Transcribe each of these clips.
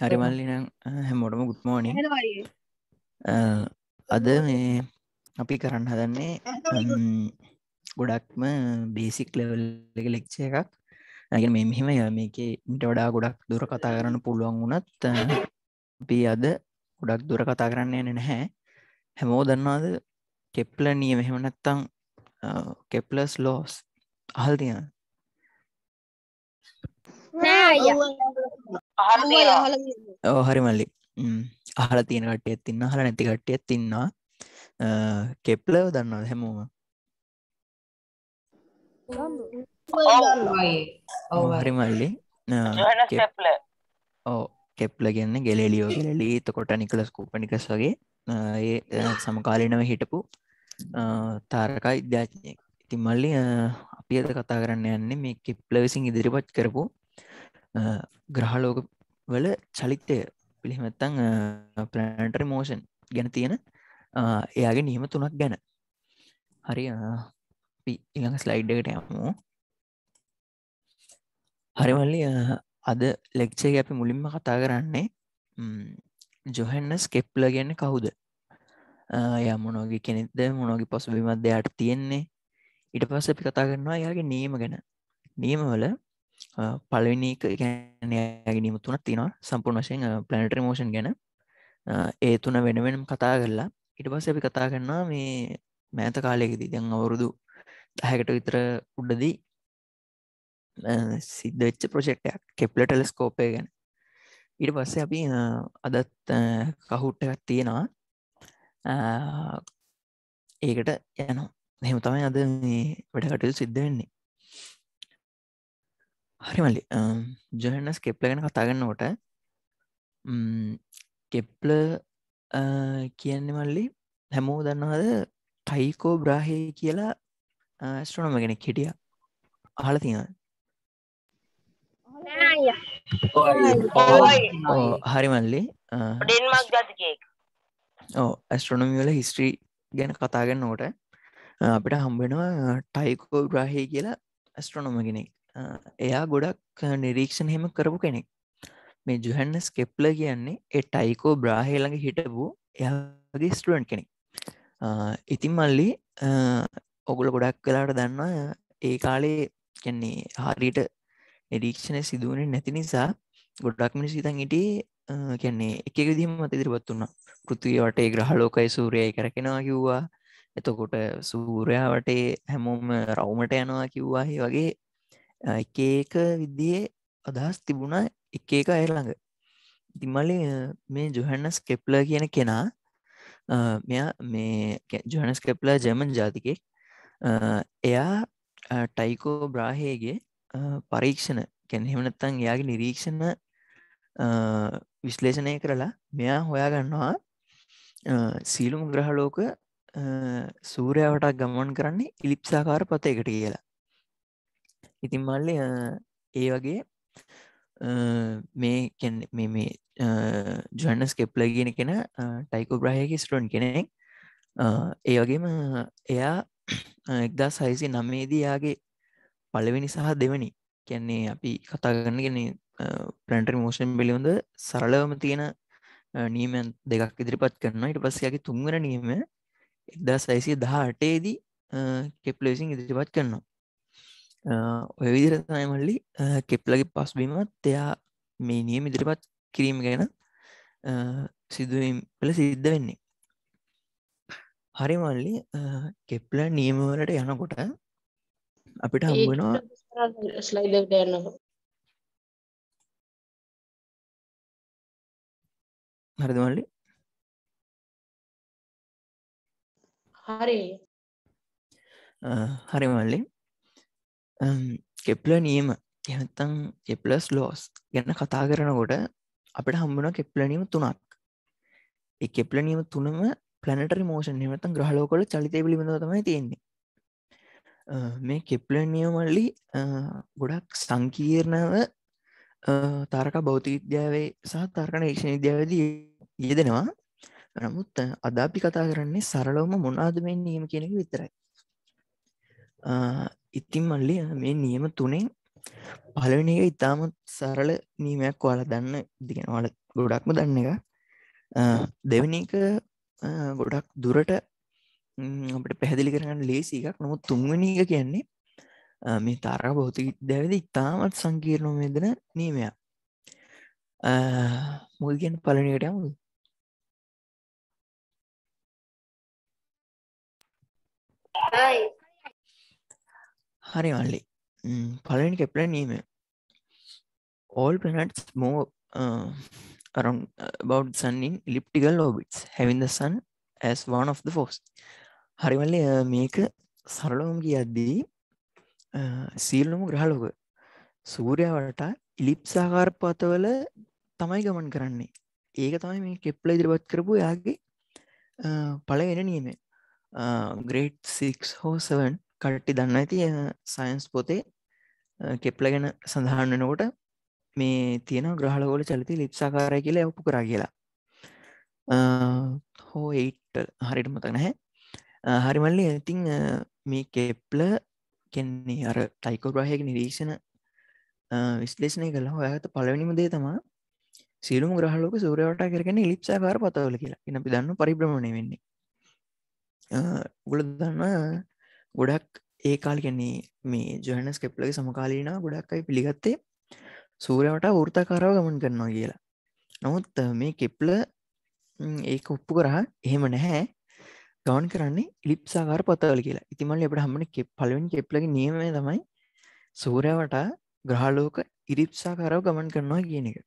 හරි මල්ලිනම් හැමෝටම ගුත්මෝනි අද මේ අපි කරන්න හදන්නේ ගොඩක්ම බේසික් ලෙවල් එක ලෙක්ෂ එකක්. ඇගෙන මේ මෙහෙම මේක මිට වඩා ගොඩක් දුර කතා කරන්න පුළුවන් වුණත් අපි අද ගොඩක් දුර කතා කරන්න යන නැහැ. හැමෝ දන්නවාද කෙප්ල නිය මෙහෙම නැත්තං කෙප්ලස් ලෝස් අහල් තියන ඕ හරි මල්ලි. අහල තියෙන කට්ටියත් තින්න හල නැති කට්ටියත් තින්නා කෙප්ලව දන්නවා හැමෝම හරි මල්ලි. ඕ කෙප්ල ගන්න ගෙලලියෝ. ගෙලලි තකොට නිකලස් කූපනිකස් වගේ. ඒ සමකාලිනව හිටපු තාරකා ඉද්‍යාඥයෙක් ඉතින් මල්ලි අපි අද කතා කරන්න යන්නේ මේ කෙප්ල විසින් ඉදිරිපත් කරපු ග්‍රහලෝක වල චලිතය පිළිහමත්තං ප්ලනටරි මෝෂන් ගැන තියෙන එයාගේ නියම තුනක් ගැන. හරි ඉළඟ ස්ලයිඩ් එකට යමු. හරිමල්ලි අද ලෙක්ෂය අපි මුලින්ම කතා කරන්නේ ජොහෙන්නස් කෙප්ල ගැන්න කවුද? ය මොනෝගේ කෙනෙක්ද? මොනෝගේ පසු බිමත්දයට තියෙන්නේ? ඉට පස්ස අපි කතා කරනවා යාගේ නීම ගැන. නීමවල පලවිනික ගැනගේ නීම තුනත් තිනවා සම්පූර්ණ වශයෙන් ප්ලනටරි මෝෂන් ගැන. ඒ තුන වෙනවෙනම් කතා කරලා ඉට පස්ස අපි කතා කරන්නවා මේ මෑත කාලයකදී දැන් අවුරුදු දහැකට විතර උඩදී සිද්ධ වෙච්ච ප්‍රොජෙක්ටයක් කෙප්ල ටෙලස්කෝපය ගැන. ඊට පස්සේ අපි අදත් කහුට්ට එකක් තියෙනවා. ඒකට යන හෙම තමයි අද මේ වැඩ කටයුතු සිද්ධ වෙන්නේ. හරිමල්ලි ජොහන්නස් කෙප්ල ගැන කතාගන්නකොට කෙප්ල කියන්නේ මල්ලි හැමෝ දන්නවාද? ටයිකෝ බ්‍රාහය කියලා ස්ට්‍රොනම ගෙනෙක් හිටිය. අහල තියෙන හරි මල්ලි. ඕ ඇස්ට්‍රොනමිවල හිස්ට්‍රී ගැන කතාගන්න ෝට අපිට හම්බෙනවා ටයිකෝ ග්‍රාහය කියලා ඇස්ට්‍රොනොම කෙනෙක් එයා ගොඩක් නිරීක්ෂණ හෙම කරපු කෙනෙක්. මේ ජුහන්නස් කෙප්ල කියන්නේ එ ටයිකෝ බ්‍රාහේළඟ හිටපු එයාගේ ස්ටුවන් කෙනෙක්. ඉතින් මල්ලි ඔගුල ගොඩක් කලාට දන්න ඒ කාලේ කැන්නේ හරිට නිරීක්ෂණය සිදුවන නැති නිසා ගොඩක් මිනි සිතන් ඉටේ කැන්නේ එක විදිහම මත ඉදිරිපත් වුන්න පෘතිවී වටේ ග්‍රහලෝකයි සූරයයි කරකෙනවා කිව්වා. එතකොට සූරයාවටේ හැමෝම රවමට යනවා කිව්වා. ඒ වගේ එක ඒක විද්දියේ අදහස් තිබුණා එක එක අයළඟ ඉතිමලි මේ ජොහන්නස් කෙප්ල කියන කෙනා මෙයා මේ ජොහනස් කෙප්ලා ජර්මන් ජාතිකෙක් එයා ටයිකෝ බ්‍රාහයගේ පරීක්ෂණ කැනෙහෙමනත්තං එයාගේ නිරීක්ෂණ විශ්ලේෂණය කරලා මෙයා හොයා ගන්නවා සීලුම් ග්‍රහලෝක සූරයාවටක් ගමන් කරන්නේ ඉලිප්සාකාර පතයකට කියලා ඉතින් මල්ලි ඒ වගේ මේ මේ ජොන්නස් කෙප්ල ගෙන කෙන ටයිකෝ බ්‍රහයක ස්ටරන් කෙනෙක්. ඒ වගේම එයා එක්දා සයිසි නමේදී යාගේ පලවෙනි සහ දෙවනි කියන්නේ අපි කතා කරන්න ගෙන ප්‍රන්ටර් මෝෂන් බිලියොඳ සරලවම තියෙන නීමන් දෙකක් ඉදිරිපත් කරන්න ඉට පස්සයාගේ තුන්වර නියම එක්දා සයිසිය දහ අටේදී කෙප්ලසින් ඉදිරිපත් කරනවා. ඔය විදිර තමයිමල්ලි කෙප්ලගේ පස්බීමත් එයා මේ නියම ඉදිරිපත් කිරීම ගැන සිදුවීම් පල සිද්ධ වෙන්නේ හරි මල්ලි කෙප්ල නියමවලට යනකොට අපිට හම්බෙනවා ස්ලයිඩට යන්න හරිදමල්ලි හරි හරි මල්ලි කෙප්ල නියම එහත්තං කෙපලස් ලෝස් ගැන කතා කරනකොට අපට හම්බුණ කෙප්ලනීම තුනක් ඒ කෙප්ලනීම තුනම පලනටරි මෝෂන් නමතන් ග්‍රහලෝකොල චලිතය පිළිබඳ තමයි තියෙන්නේ මේ කෙප්ලනියමල්ලි ගොඩක් සංකීර්ණව තාරක බෞති විද්‍යාවේ සහ තර්කණ ඒක්ෂණ විද්‍යාවදී යෙදෙනවා නමුත් අදාපි කතා කරන්නේ සරලවම මොනාද මේ නියම කෙනෙක විතරයි ඉතින් මල්ලි මේ නියම තුනෙන් පලවෙනි එක ඉතාමත් සරල නීමයක් වාල දන්න දිගෙන වල ගොඩක්ම දන්න එක. දෙවනි එක ගොඩක් දුරට අපට පැහැදිලි කරන්න ලේසි එකක්. නොමුත් තුන්වනි එක කියන්නේ මේ තාරා බෞතික දැවද ඉතාමත් සංකීර්ණු වෙදෙන නීමයක් මුල්ගෙන් පලනකට යමුද? හරි වල්ලි පලනි කෙප්ල නීම all planets move uh, around uh, about sun in elliptical orbits having the sun as one of the force. හරිවල්ලි uh, මේක සරලවම කියද්දී uh, සීල්ලුම ග්‍රහලෝක සූරයාවට ඉලිප්සාකාර පතවල තමයි ගමන් කරන්නේ. ඒක තමයි මේ කෙප්ල ඉදිරිපත් කරපු යාගේ පලවෙන නියම ග්‍රේට් 6 හෝසවන් කට්ටි දන්න ඇති සයින්ස් පොතේ කෙප්ල ගැන සඳහන් වෙනකොට මේ තියෙන ග්‍රහලගෝල චලිත ලිප්සාකාරය කියලා ඔප්පු කරා කියලා. හෝ ඒට් හරිට මතක නැහැ. හරිමල්ලි ඉතිං මේ කෙප්ල කෙන්නේ අර ටයිකෝග්‍රහයක නිරීක්ෂණ විශ්ලේෂණය කළ. හොයත පලවනිම දේ තමා සියලුම ග්‍රහලෝක සූරවට කරගෙන ලිප්සාකාර පතවල කියලා. එන අපි දන්න පරිබ්‍රමණය වෙන්නේ. ගුල දන්න ගොඩක් ඒ කාල් කැන්නේ මේ ජොහනස් කෙප්ලගේ සමකාලීන ගොඩක් අයි පිළිගත්තේ සූරයට වෘතාකාරව ගමන් කරනවා කියලා. නමුත් මේ කෙප්ල ඒ ඔප්පු කරා එහෙම නැහැ. ගවන් කරන්නේ ලිප්සාකාර පතවල කියලා. ඉතිමල් එට හමන කෙප් පලවෙන් කෙප්ලගේ නියමය තමයි සූරයාවට ග්‍රහලෝක ඉරිප්සාකාරව ගමන් කරනවා කියන එක.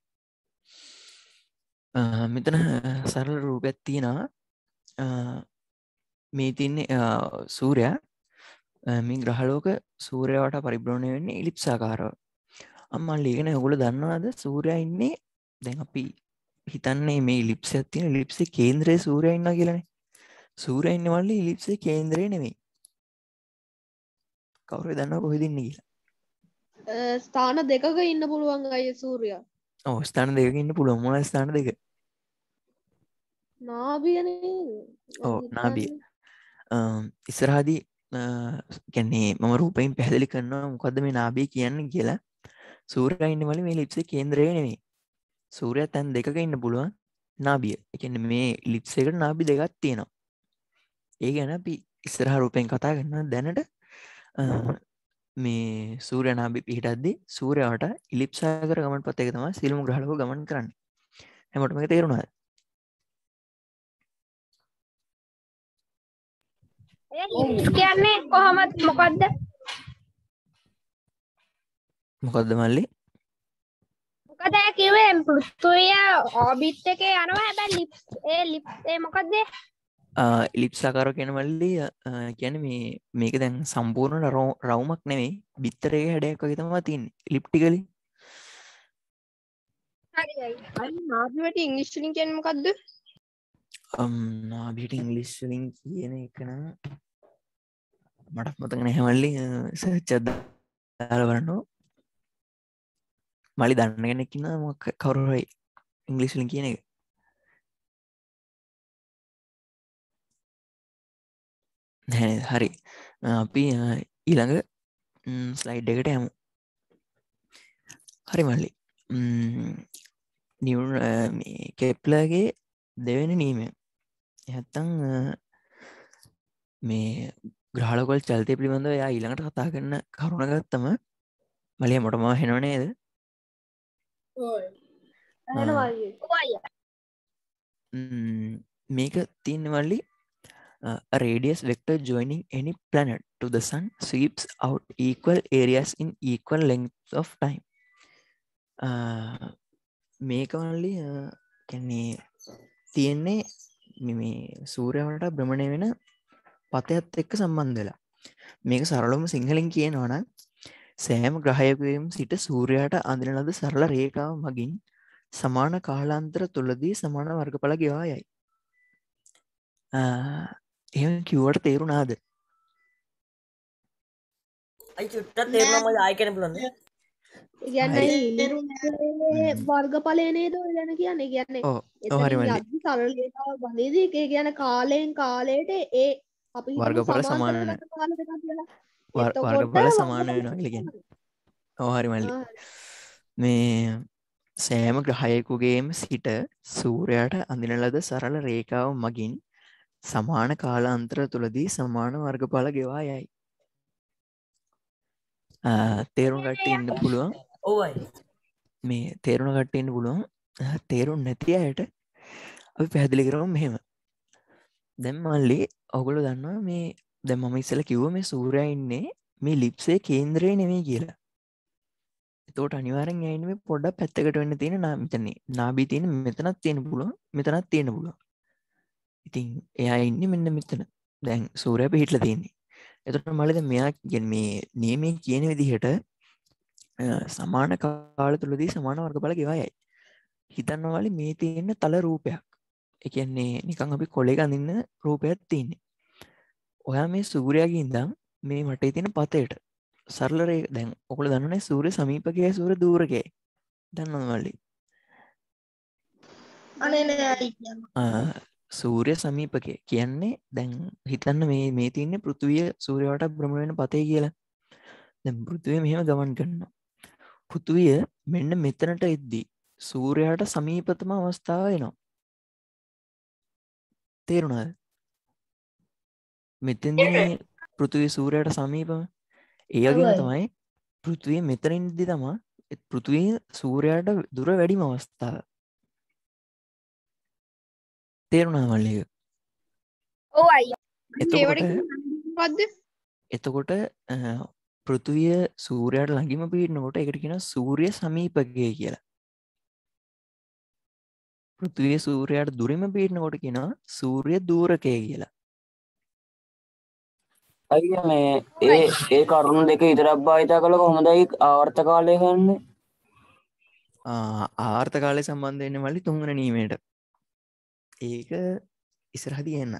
මෙතන සරල රූපැත් තියෙනවා. මේ තින්නේ සූරයා මේ ග්‍රහලෝක සූරයාවට පරිබ්‍රෝණය වෙන්නේ ඉලිප්සාකාරව අම්මල් ලේගෙන ඔගුල දන්නවාද? සූරයා ඉන්නේ දැන් අපි හිතන්නේ මේ ලිප්ස ඇතින ලිප්සේ කේන්ද්‍රය සූරය ඉන්න කියලනේ. සූරයන්න වල්ල ඉලිප්සේ කේන්ද්‍රය නෙවෙයි කවුර දන්න කොහෙදන්න කියලා. ස්ථාන දෙකක ඉන්න පුළුවන් අය සූරයා. ඕ ස්ථාන දෙක ඉන්න පුළුවන්. මොන ස්ථාන දෙක? නාබියන ඕ නාබිය ඉස්සරහදී කැන්නේ මම රූපයින් පැහදිලි කරනවා මොකක්ද මේ නාබී කියන්න කියලා. සූරයින්න වල මේ ලිප්සේ කේන්ද්‍රය නෙවෙයි සූරය තැන් දෙකක ඉන්න පුළුවන් නාබිය එකන්න මේ ලිප්සකට නාබි දෙගත් තියෙනවා. ඒ ගැන අපි ඉස්සරහ රූපයෙන් කතා කරන්න දැනට මේ සූරයනාබි පිහිටද්දි සූරයාට ඉලිප්සාකර ගමන් පත් එක තම සිල්ම ග්‍රහලක ගමන් කරන්න. හැමටම තේරුණාද? කියන්නේ කොහොමත් මොකක්ද මොකක්ද මල්ලි? මොකද කිවේ පෘතුය ඕබිත් එක යනවා. හැබැ ලිප් ඒ ලිප් ඒ මොකක්ද ඉලිප්සාකාර කියන මල්ලි කියන මේ මේක දැන් සම්පූර්ණ රවුමක් නෙවෙයි බිත්තරේ හැඩයක් වගේ තමා තින් ලිප්ටිකලි නාබිවට ඉංග්ලිශ්ලින් කියෙන් මොකක්ද නාබිට ඉංගලිස්ලින් කියන එකන මටත් මතක නැහැමල්ලි සච්චද දාල වරන්නෝ මලි දන්නගෙනෙක්කින්න මොක කවරුරයි ඉංගලිස්ලින් කියන එක. හැ හරි. අපි ඊළඟ ස්ලයිඩ් එකට යමු. හරි මල්ලි. නිව කෙප්ලගේ දෙවෙන නීම ඇත්තං මේ ග්‍රහලකොල් චල්තය පිළිබඳව යා ඊළඟට කතා කරන්න කරුණගත්තම මලිය මොටම හෙනවනේද මේක තියන්නවල්ලි a radius vector joining any planet to the sun sweeps out equal areas in equal length of time. මේකවල්ලි කැන්නේ තියෙන්නේ මේ සූරයාවට භ්‍රමණය වෙන පතයත් එක්ක සම්බන්ධලා මේක සරලොම සිංහලින් කියනවන සෑම ග්‍රහයකයම් සිට සූරයාට අඳන ලද සරල රේකාව මගින් සමාන කාලාන්තර තුළදී සමාන වර්ගඵල ගෙවායයි එම කිව්වට තේරුණාද? අයි චුට්ටත් තේරුණා මම ආයෙ කියන්න පුළුවන්ද ගැන්න වර්ගඵලයනේ ද ගැන කියන්නේ? කියන්නේ සරලතාව බඳේදී ඒ කියන කාලයෙන් කාලයට ඒ අපි වර්ගඵල සමාන. වර්ගඵල සමාන වෙනවා කියලා කියන්නේ. ඕහරි මල්ලි. මේ සෑම ග්‍රහයකුගේම සිට සූරයාට අඳින ලද සරල රේකාව මගින් සමාන කාල අන්තර තුළදී සමාන වර්ගඵල ගෙවා යයි. තේරුම් ගට්ට ඉන්න පුළුවන් ඕවයි. මේ තේරුණ කට්ටෙන්න්න පුළුවන්. තේරුම් නැති අයට අපි පැහැදිලි කරම මෙහෙම. දැම් මල්ලි ඔගුල දන්නවා මේ දැ මම ඉස්සල කිව්ව මේ සූරය ඉන්නේ මේ ලිප්සේ කේන්ද්‍රය නෙමේ කියලා. එතෝට අනිවාරෙන් ඇයිනේ පොඩ්ඩක් පැත්තකට වෙන්න තියෙන නාමිතන්නේ නාබී තියෙන මෙතනත් තියෙන පුළුව මෙතනත් තියෙන පුළුව ඉතින් එයා ඉන්න මෙන්න මෙතන. දැන් සූරය පිහිටල තියෙන්නේ. එතට මලද මෙයා ගෙන් මේ නියමේ කියන විදිහට සමාන කාල තුළදී සමාන වර්ගඵල ගෙවායයි හිතන්නවල මේ තියෙන්න තල රූපයක්. එකන්නේ නිකං අපි කොලෙ අඳන්න රූපයක් තියන්නේ. ඔයා මේ සූරයාගේ ඉඳම් මේ මටේ තියෙන පතයට සරලරේ දැන් ඔකළ දන්නන සූර සමීපකය සූර දූරකය. දන්නවල්ලි. සූරය සමීපකය. කියන්නේ දැන් හිතන්න මේ මේ තියන්නේ පෘතුවිය සූරයාට බ්‍රමණවෙන පතේ කියලා. දැ පෘතුවය මෙහෙම ගමන් කරන්න පෘතුවිය මෙන්න මෙතනට එද්දී සූරයාට සමීපතම අවස්ථාව එනවා. තේරුණාද? මෙතෙන් පෘතුවි සූරයට සමීපම? ඔව්. තමයි පෘතුවය මෙතරින්දි තමා පෘතුවී සූරයාට දුර වැඩිම අවස්ථාව. තේරුණා මල්ලික? එතකොට පෘතුවිය සූරයට ළඟිම පිටනකොට එකට කියෙන සූරිය සමීපකය කියලා. පෘතුවිය සූරයට දුරිම පිටනකොට කියෙන සූරිය දූරකය කියලා. අයි මේ ඒ ඒ කරුණු දෙක ඉතරක් භාවිතා කළ කොහොමදයි ආවර්ත කාලය කන්නේ ආ, ආර්ථ කාලය සම්බන්ධ වෙන්න මල්ලි තුන්වන නීමට ඒක ඉස්සරහදි එන්න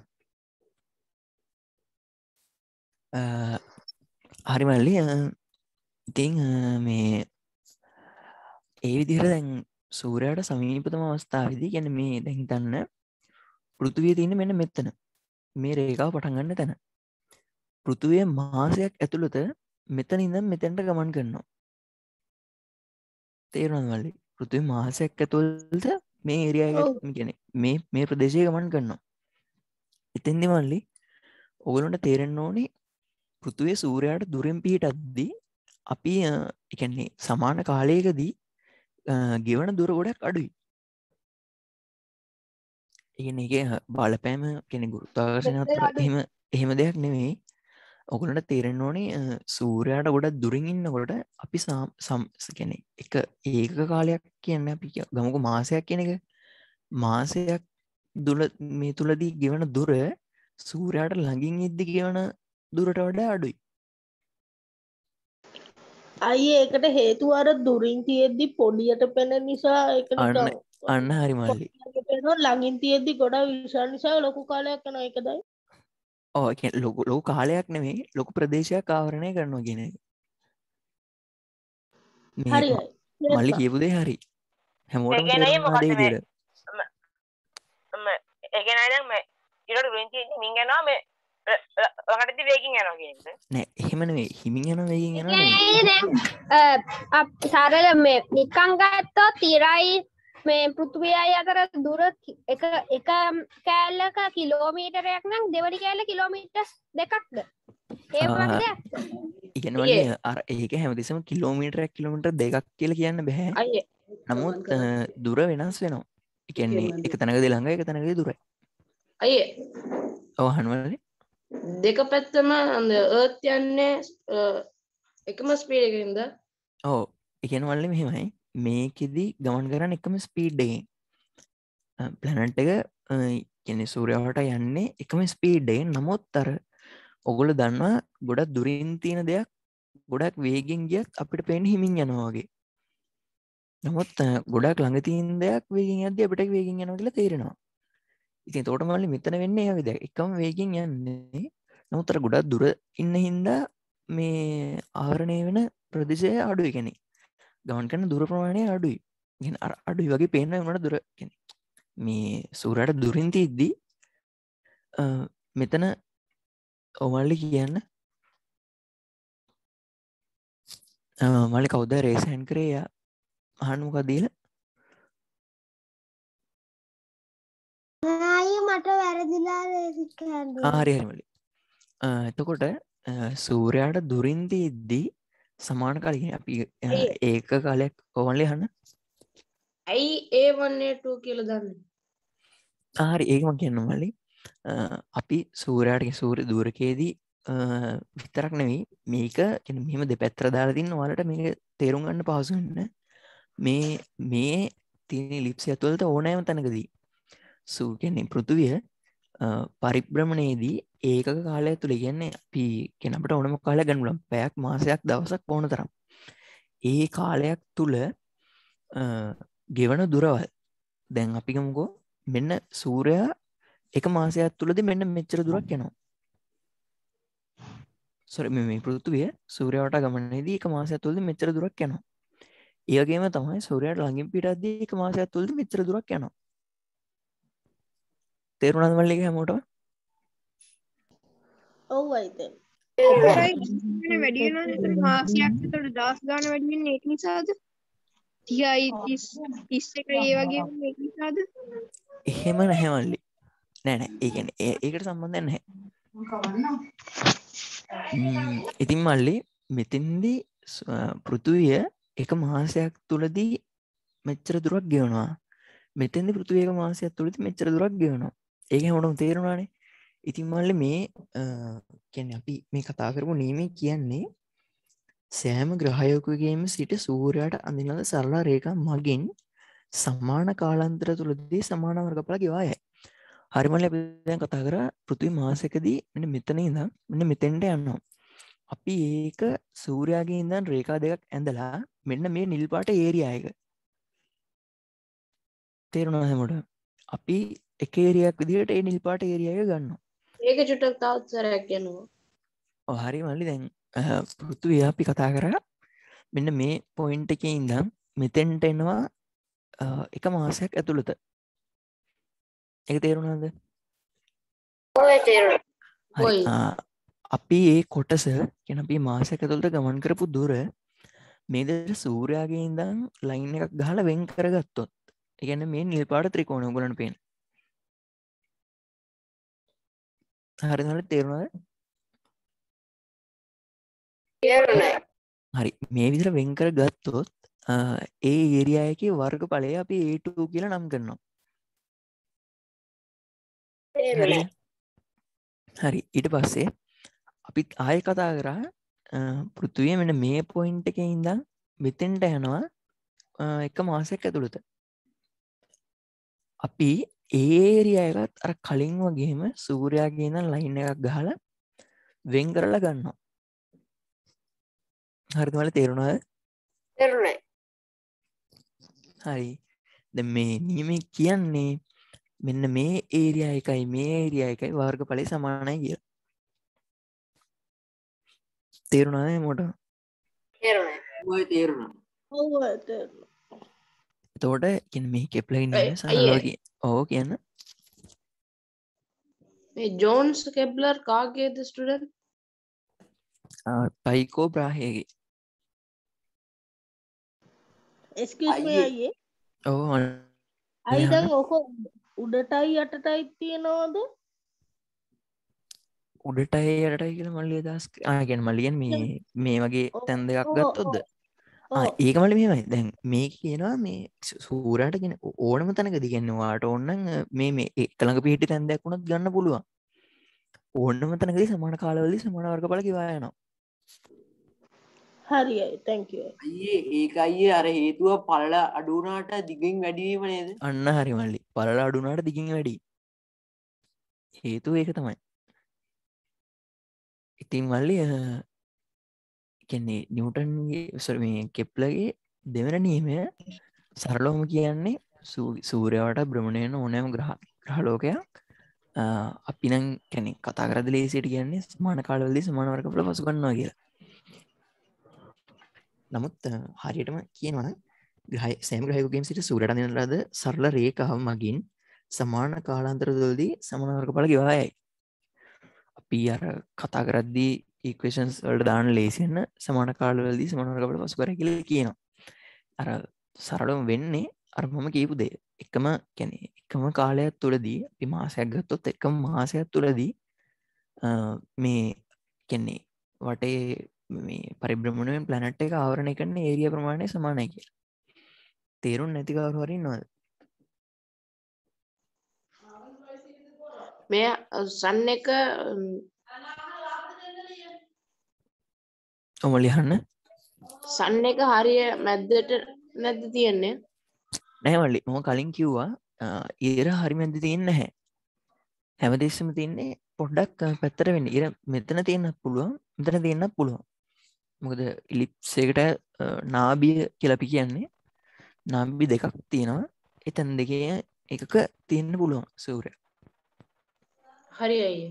හරි මල්ලි ඉතිං මේ ඒ විදිහර දැන් සූරයට සමීපතම අවස්ථාවදී ගැන මේ දැහිතන්න පෘතුවිය තියන්න මෙන්න මෙත්තන මේ රේකාව පටන්ගන්න තැන. පෘතුවය මාසයක් ඇතුළත මෙතන ඉඳම් මෙතැන්ට ගමන් කරනවා. තේරුවන් වල්ලි පෘතුව මාසයක් ඇතුල්ද මේ ඒරිය ඔව්. ගැන මේ මේ ප්‍රදේශය ගමන් කරනවා. එතෙන්දි මල්ලි ඔගලන්ට තේරෙන්න ඕනේ පෘතුවේ සූරයාට දුරෙන් පිහිට අද්දී අපි එකන්නේ සමාන කාලයකදී ගෙවන දුර ගොඩක් අඩුයි. ඉගෙන එක බලපෑම කෙනෙ අඩුයි. එහෙම එහෙම දෙයක් නෙවෙයි. ඔගලට තේරෙන්න ඕනේ සූරයාට ගොඩක් දුරින් ඉන්නකොට අපි සම් කෙනෙ එක ඒක කාලයක් කියන්න අපි ගමක මාසයක් කියන එක. මාසයක් දුල මේ තුළදී ගෙවන දුර සූරයාට ළඟින් ඉද්දි ගෙවන දුරට වඩා අඩුයි. අයි ඒකට හේතු අර දුරින් තියෙද්දි පොඩියට පෙන නිසා එක අන්න- අන්න හරි මල්ලි. ළඟින් තියෙද්දි ගොඩ විශා නිසා ලොකු කාලයක් කන එකදයි ඕ ලොකු ලොකු කාලයක් නෙමේ ලොකු ප්‍රදේශයක් ආවරණය කරනවා ගෙන මල්ලි කියපුදේ හරි. හැමෝටම ඒ කියන්නේ තේරෙනවා මොකක්ද දේ මේ? විදියට. ඒගෙන අයනම් මේ ඉරට ග්‍රීන්ති මින්ගෙනවා මේ නෑ එහෙම නෙවෙයි. හිමින් යන වේගෙන් යනවා ඒ නෙවෙයි. දැන් අ, අප සරල මේ නිකං ගත්තෝ තිරයි මේ පෘථවියයි අතර දුර එක එක කෑල්ලක කිලෝමීටරයක් නම් දෙවනි කෑල්ල කිලෝමීටස් දෙකක්ද? ඒ ආ. වගේ ඉගෙන වලේ අර ඒක හැමතිසම කිලෝමීටරයක් කිලෝමිට දෙකක් කියල කියන්න බැහැ. නමුත් දුර වෙනස් වෙනවා. එකන්නේ එක තැනක දෙළඟ එක තැනක දුරයි. අය. ඔහනුවල දෙක පැත්තම ඒත් යන්නේ අ, එකම ස්පීඩකින්ද ඕ එකන වල්ල මෙහෙමයි. මේකෙදී ගමන් කරන්න එකම ස්පීඩ්ඩගෙන් පලනට් එක කෙනෙ සූරයාවට යන්නේ එකම ස්පීඩ්ඩෙන් නමුත් අර ඔගොල දන්නවා ගොඩක් දුරින් තියෙන දෙයක් ගොඩක් වේගෙන් ගියත් අපිට පෙන් හිමින් යනවාගේ නමුත් අ, ගොඩක් ළඟතින් දෙයක් වේගෙන් අද අපිට වේගෙන් යන කියලා තේරෙනවා. ඉතින් තෝට මල්ලි මෙතන වෙන්නේ ඇවිද එකම වේගෙන් යන්නේ. නමුත්තර ගොඩක් දුර ඉන්න හින්දා මේ ආවරණය වෙන ප්‍රදේශය අඩුයි කෙනෙ ගමන් කරන දුර ප්‍රමාණය අඩුයි. ගෙන අර අඩුයි වගේ පේන්න වනට දුර කෙනෙ මේ සූරට දුරින්ති ඉද්දී අ, මෙතන ඔමල්ලි කියන්න. මලි කවුද රේසෑන් කරේ? අහන්මොකක් මට වැරදිලා රේසික් හැන්දුවා. ආරි හරිමලි එතකොට සූරයාට දුරින්ද ඉද්දී සමාන කලගෙන අපි ඒක කාලයක් ඕවන්ලි හන්න ඇයි ඒ වන්නේ ටූ කියල දන්න ආරි ඒකම කියන්න මල්ලි අපි සූරයාට සූර දුරකේදී විතරක් නෙවී මේක මෙම දෙ පැත්‍ර දාලතින්න වලට මේ තේරුම් ගන්න පහසුන්න මේ මේ තියෙන ලිප්ස ඇතුවලට ඕනෑම තැනකදී සූ කියන්නේ පෘතුවිය පරිබ්‍රමණයේදී ඒක කාලය තුළ කියන්නේ අපි කෙනට ඕනම කාල ගනුලම් පැයක් මාසයක් දවසක් ඕන තරම්. ඒ කාලයක් තුළ ගෙවන දුරවල් දැන් අපිකමකෝ මෙන්න සූරයා එක මාසයක් තුළද මෙන්න මෙච්චර දුරක් යනවා. සොර මේ පෘතුවිය සූරයාට ගමනේදී එක මාසයක් තුළද මෙච්චර දුරක් යනවා. ඒගේම තමයි සූරයට ළඟින් පිටත්දී එක මාසයක් තුළද මෙච්චර දුරක් යනවා. තේරුණාද මල්ලික හැමෝට ඔව් අයිතෙන් වැඩි මාසයක් තොට දස් ගාන වැඩිෙන් ඒක නිසාද? තියයි තිස් තිස්ස එක ඒ වගේ නිසාද? එහෙම නැහැමල්ලි නෑනෑ ඒගැන ඒකට සම්බන්ධ නැහැ. ඉතින් මල්ලි මෙතින්දී පෘතුවිය එක මාසයක් තුළදී මෙච්චර දුරක් ගෙවනවා. මෙතැදි පෘතුවේක මාසයක් තුළති මෙච්චර දුරක් ගෙවනවා ඒක හොටම තේරුණානේ. ඉතින් මල්ල මේ කැන අපි මේ කතා කරපු නීමේ කියන්නේ සෑම ග්‍රහයකුගේම සිට සූරයට අඳිනද සරලා රේක මගින් සම්මාන කාලන්තර තුළදී සමාන වර්ගපල ගෙවාය හරිමල දැන් කතා කර පෘතිවි මාසකදී මෙ මෙතන ඉඳ මෙන්න මෙතෙන්ට යන්නවා අපි ඒක සූරයාගේ ඉඳන් රේකා දෙකක් ඇඳලා මෙන්න මේ නිල්පාට ඒරියායක තේරුණා හැමට අපි එක ඒරියක් විදිහට ඒ නිල්පාට ඒරියය ගන්න ඒක චුටක් තවත් සරයක් යනවා හරි මල්ලි. දැන් පෘතුවය අපි කතා කර. මෙන්න මේ පොයින්ට එක ඉඳම් මෙතෙන්ට එනවා එක මාසයක් ඇතුළත. එක තේරුණාද? අපි ඒ කොටස කෙනපි මාසක තුළට ගමන් කරපු දුර මේද සූරයාගේ ඉඳම් ලයින් එකක් ගහල වෙන් කරගත්තොත් එකන මේ නිල්පාට ත්‍රිකෝණ ගලන පේන හරි හරි තේරුණද හරි. මේ විදිර වෙන්කර ගත්තොත් ඒ ඒරියායක වර්ග පලය අපි ඒටූ කියලා නම් කරනවා. හරි. ඊට පස්සේ අපිත් ආය කතා කරා පෘතුවිය මෙන මේ පොයින්ට එක ඉඳම් මෙතෙන්ට යනවා එක මාසයක් ඇතුළත. අපි ඒරියයකත් අර කලින් වගේම සූරයාගේන ලයින් එකක් ගහල වෙන් කරලා ගන්නවා හරිතුවල තේරුණාද? හරි. ද මේ නියම කියන්නේ මෙන්න මේ ඒරියා එකයි මේ ඒරියා එකයි වර්ග පලි සමානයි කිය තේරුණාද මොට තේරුණා. ඔව් තේරුණා තෝට මේ කෙප්ලයින් සලෝගේ ඕ කියන්න මේ ජෝන්ස් කෙබ්ලර් කාගේද ස්ටඩන් ටයිකෝ බ්‍රාහයගේ. අයියේ. ඕ අයිදන් ඕක උඩටයි යටටයි තියෙනවාද? උඩටයි යටටයි කියල මල්ලිය දස් ආගෙන් මලියන් මේ මේ වගේ තැන් දෙකක් ඔව්, ගත්තොත්ද ඔව්. ඒකමල මේමයි දැන් මේ කියනවා මේ සූරට ගෙන ඕනම තැනක දිගන්නවාට ඔන්නන් මේ මේ එකළඟ පිහිටි තැන්දයක් වුණත් ගන්න පුළුවන්. ඕන්නම තැනකදී සමාන කාලවලදි සමාන වර්ග පල කිවායනවා හරියි තැංකයි අයියේ ඒක අයියේ අර හේතුව පල්ල අඩුනාට දිගින් වැඩීම නේද? අන්න හරි මල්ලි. පලල අඩුනාට දිගින් වැඩි. හේතුව ඒක තමයි. ඉතින් මල්ලි කෙන්නේ නිවටන්ගේ මේ කෙප්ලගේ දෙවන නීමය සරලෝම කියන්නේ සූරයාවට බ්‍රමණයන ඕනෑම ග්‍රහ ග්‍රහලෝකයක්. අපිනං කැනෙ කතා කරද ලේසිට කියන්නේ ස්මාන කාලවලදි සමානවර්කපල පසුගන්නවා කියලා. නමුත් හරියටම කියනවන ග්‍රහයි සෑම ග්‍රහයකුගේම සිට සූරට දෙන ලද සරල රේකාව මගින් සමාන කාලාන්තර දොල්දී සමනවර්ක පල ගෙවායයි අපි අර කතා කරද්දී ඉක්වේෂන්ස් වලට දාන ලේසින්න සමාන කාලවලදී සමානකට පසු කර කියල කියනවා. අර සරලම වෙන්නේ අර මම කියපු දේ. එකම කැනෙ එකම කාලයක් තුළදී අපි මාසයක් ගත්තොත් එකම මාසයක් තුළදී මේ කෙන්නේ වටේ මේ පරිබ්‍රමණුවෙන් ප්ලනට් එක ආවරණය කරන ඒරිය ප්‍රමාණය සමානය කිය තේරුම් නැතිකවරු හරි නොද මෙය සන්න එක ඔම ලිහන්න සන්න එක හරිය මැද්දට නැද්ද තියෙන්නේ. නෑවල්ලි මම කලින් කිව්වා ඒර හරි මැද තියන්න හැ හැමදෙස්සම තින්නේ පොඩ්ඩක් පැත්තර වෙන්න. ඉර මෙතන තියෙන්න්නත් පුළුවන් මෙතන තියන්නත් පුළුවන්. මොකද ඉලිප්සේකට නාබිය කියලපි කියන්නේ. නාබි දෙකක් තියෙනවා. එතැන් දෙකේ එකක තියන්න පුළුවන් සූරය. හරි අයි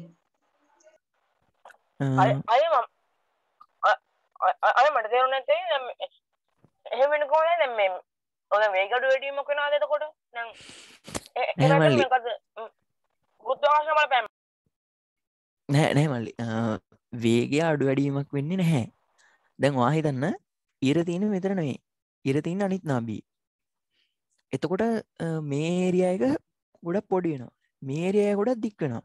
අය අය මට තේරුණ ඇතේ එහෙමෙන කෝනේ දැම් මේ ඔද වේගඩු වැඩීමක් වෙන අදකොට නෑමල්ලි ගුත්වාශ මල පැම් නෑ නෑ මල්ලි. වේගේ අඩු වැඩීමක් වෙන්නේ නැහැ. දැන් වාහිතන්න ඉර තියෙන මෙතරනවේ ඉර තියන්න අනිත් නාබී එතකොට මේරිය එක ගොඩක් පොඩියනවා මේරිය ගොඩක් දික්වෙනවා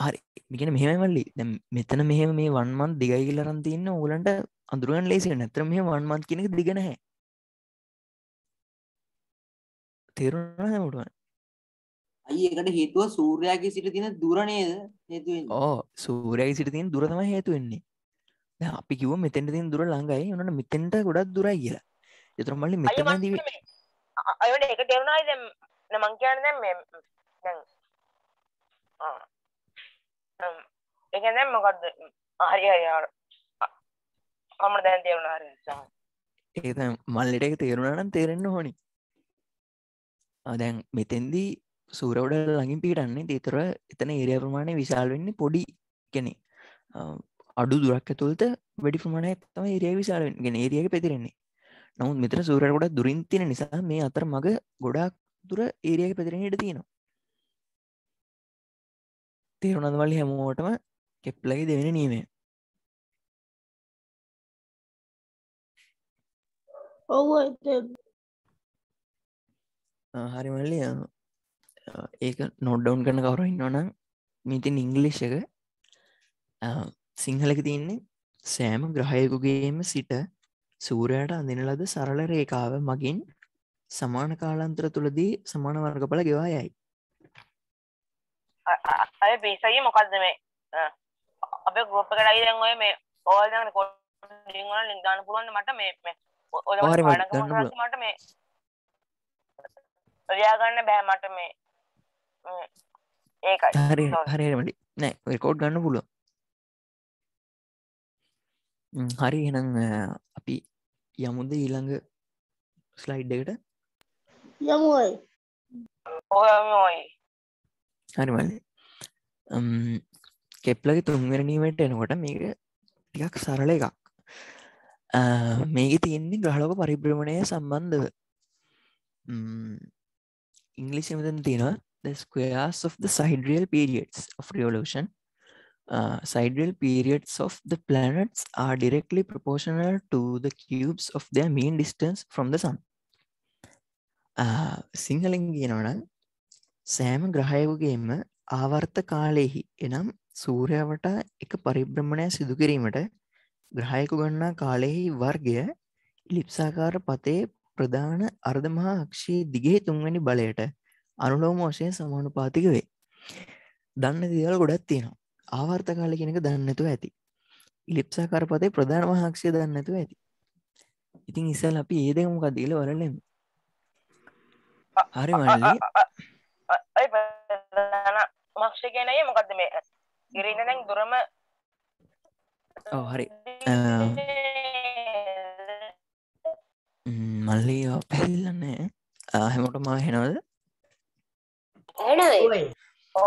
හරි. මිගෙන මෙහමල්ලි මෙතන මෙහෙම මේ වන්මන් දිගයි කියලරන් තියන්න ඕලන්ට අඳුරුවන් ලේසි නැතර මෙහ වන්මන් කෙනෙක දිගන හැ තේරුණ හැමටුවන් එකට හේතුව සූර්යාගේ සිට තින දුරනේද හේතුවෙන් ඕ සූරයි සිට තින් දුරතම හේතු වෙන්නේ. අපි කිව මෙතැට තින් දුර ළඟයි. ඔන්නට මෙතෙන්ට ගොඩක් දුරයි කියලා. එතරමල්ලි මෙතනදී අයවට එක තෙරුණයි දැම් නමං කියන්න දැම් මේ දැන් එක දැම් මොකක්ද හරි හරි අමට දැන් තේරුණ හරි ඒ මල්ලට එක තේරුණනම් තේරෙන්න හොනි දැන් මෙතෙන්දී සූරවඩ ළඟින් පිටන්නේ තේතර එතන ඒරය ප්‍රමාණය විශාල් වෙන්නේ පොඩි කෙනෙ අඩු දුරක් ඇතුළත වැඩි ප්‍රමාණය තම ඒරිය විශාලෙන් ගෙන ඒරියක පැතිරෙන්නේ නමුත් මෙතන සූරට ගොඩක් දුරින් තියෙන නිසා මේ අතර මග ගොඩක් දුර ඒරියක පැතිරෙන ඉට තියෙනවා තේරුණද වලි හැමෝටම කෙප්ලයි දෙවෙන නීමේ ඔව් හරි මල්ලි. ඒක නොඩ්ඩවන් කරන කවර ඉන්නවනම් මිතින් ඉංගලිෂ් එක. සිංහලක තියන්නේ සෑම ග්‍රහයකුගේම සිට සූරයට අඳන ලද සරල රේකාව මගින් සමාන කාලාන්තර තුළදී සමාන වර්ගඵල ගෙවා යයි අය පිසයි මොකක්ද මේ අප ගුප්ප කටයි දැන් ඔය මේ ඕදන කො ලින්දාන පුළුවන් මට? මේ මට මේ ොයාගන්න බෑ මට මේ ඒකයි. හරි හරිමටි නෑ රකෝඩ් ගන්න පුළුව හරි එනම් අපි යමුද ඊළඟ ස්ලයිඩ් එකට? යමුයි ඔයයි හරි මල්ලි. කෙප්ලගේ තුන්වරණීමට එනකොට මේක ටිකක් සරල එකක්. මේක තියෙන්නේ ග්‍රහලෝක පරිබ්‍රමණය සම්බන්ධව. ඉංගලිසි මෙතන තියෙනවා the squares of the sidereal periods of revolution. uh, sidereal periods of the planets are directly proportional to the cubes of their mean distance from the sun. සිංහලෙන් කියනවනම් සෑම ග්‍රහයකුගේම ආවර්ත කාලයෙහි එනම් සූරයාවට එක පරිබ්‍රමණය සිදු කිරීමට ග්‍රහයකු ගන්නා කාලෙහි වර්ගය ලිප්සාකාර පතේ ප්‍රධාන අර්ධමහා අක්ෂයේ දිගේ තුන්වැනි බලයට අනුලෝම වශයෙන් සමානුපාතික වේ. දන්න දියල් ගොඩත් තියෙනවා. ආවර්ත කාල කෙනෙක දන්නතු ඇති. ඉලිප්සාකාර පතේ ප්‍රධාන මහක්ෂය දන්නතු ඇති. ඉතින් ඉසල් අපි ඒදකම කදීල වරලෙම හරි මල්ලි මක්ෂ කියනය මොකක්ද මේ? ඉරන්න දැන් දුරම හරි. මල්ලි පැල්ලන්නේ හැමට මා හෙනවද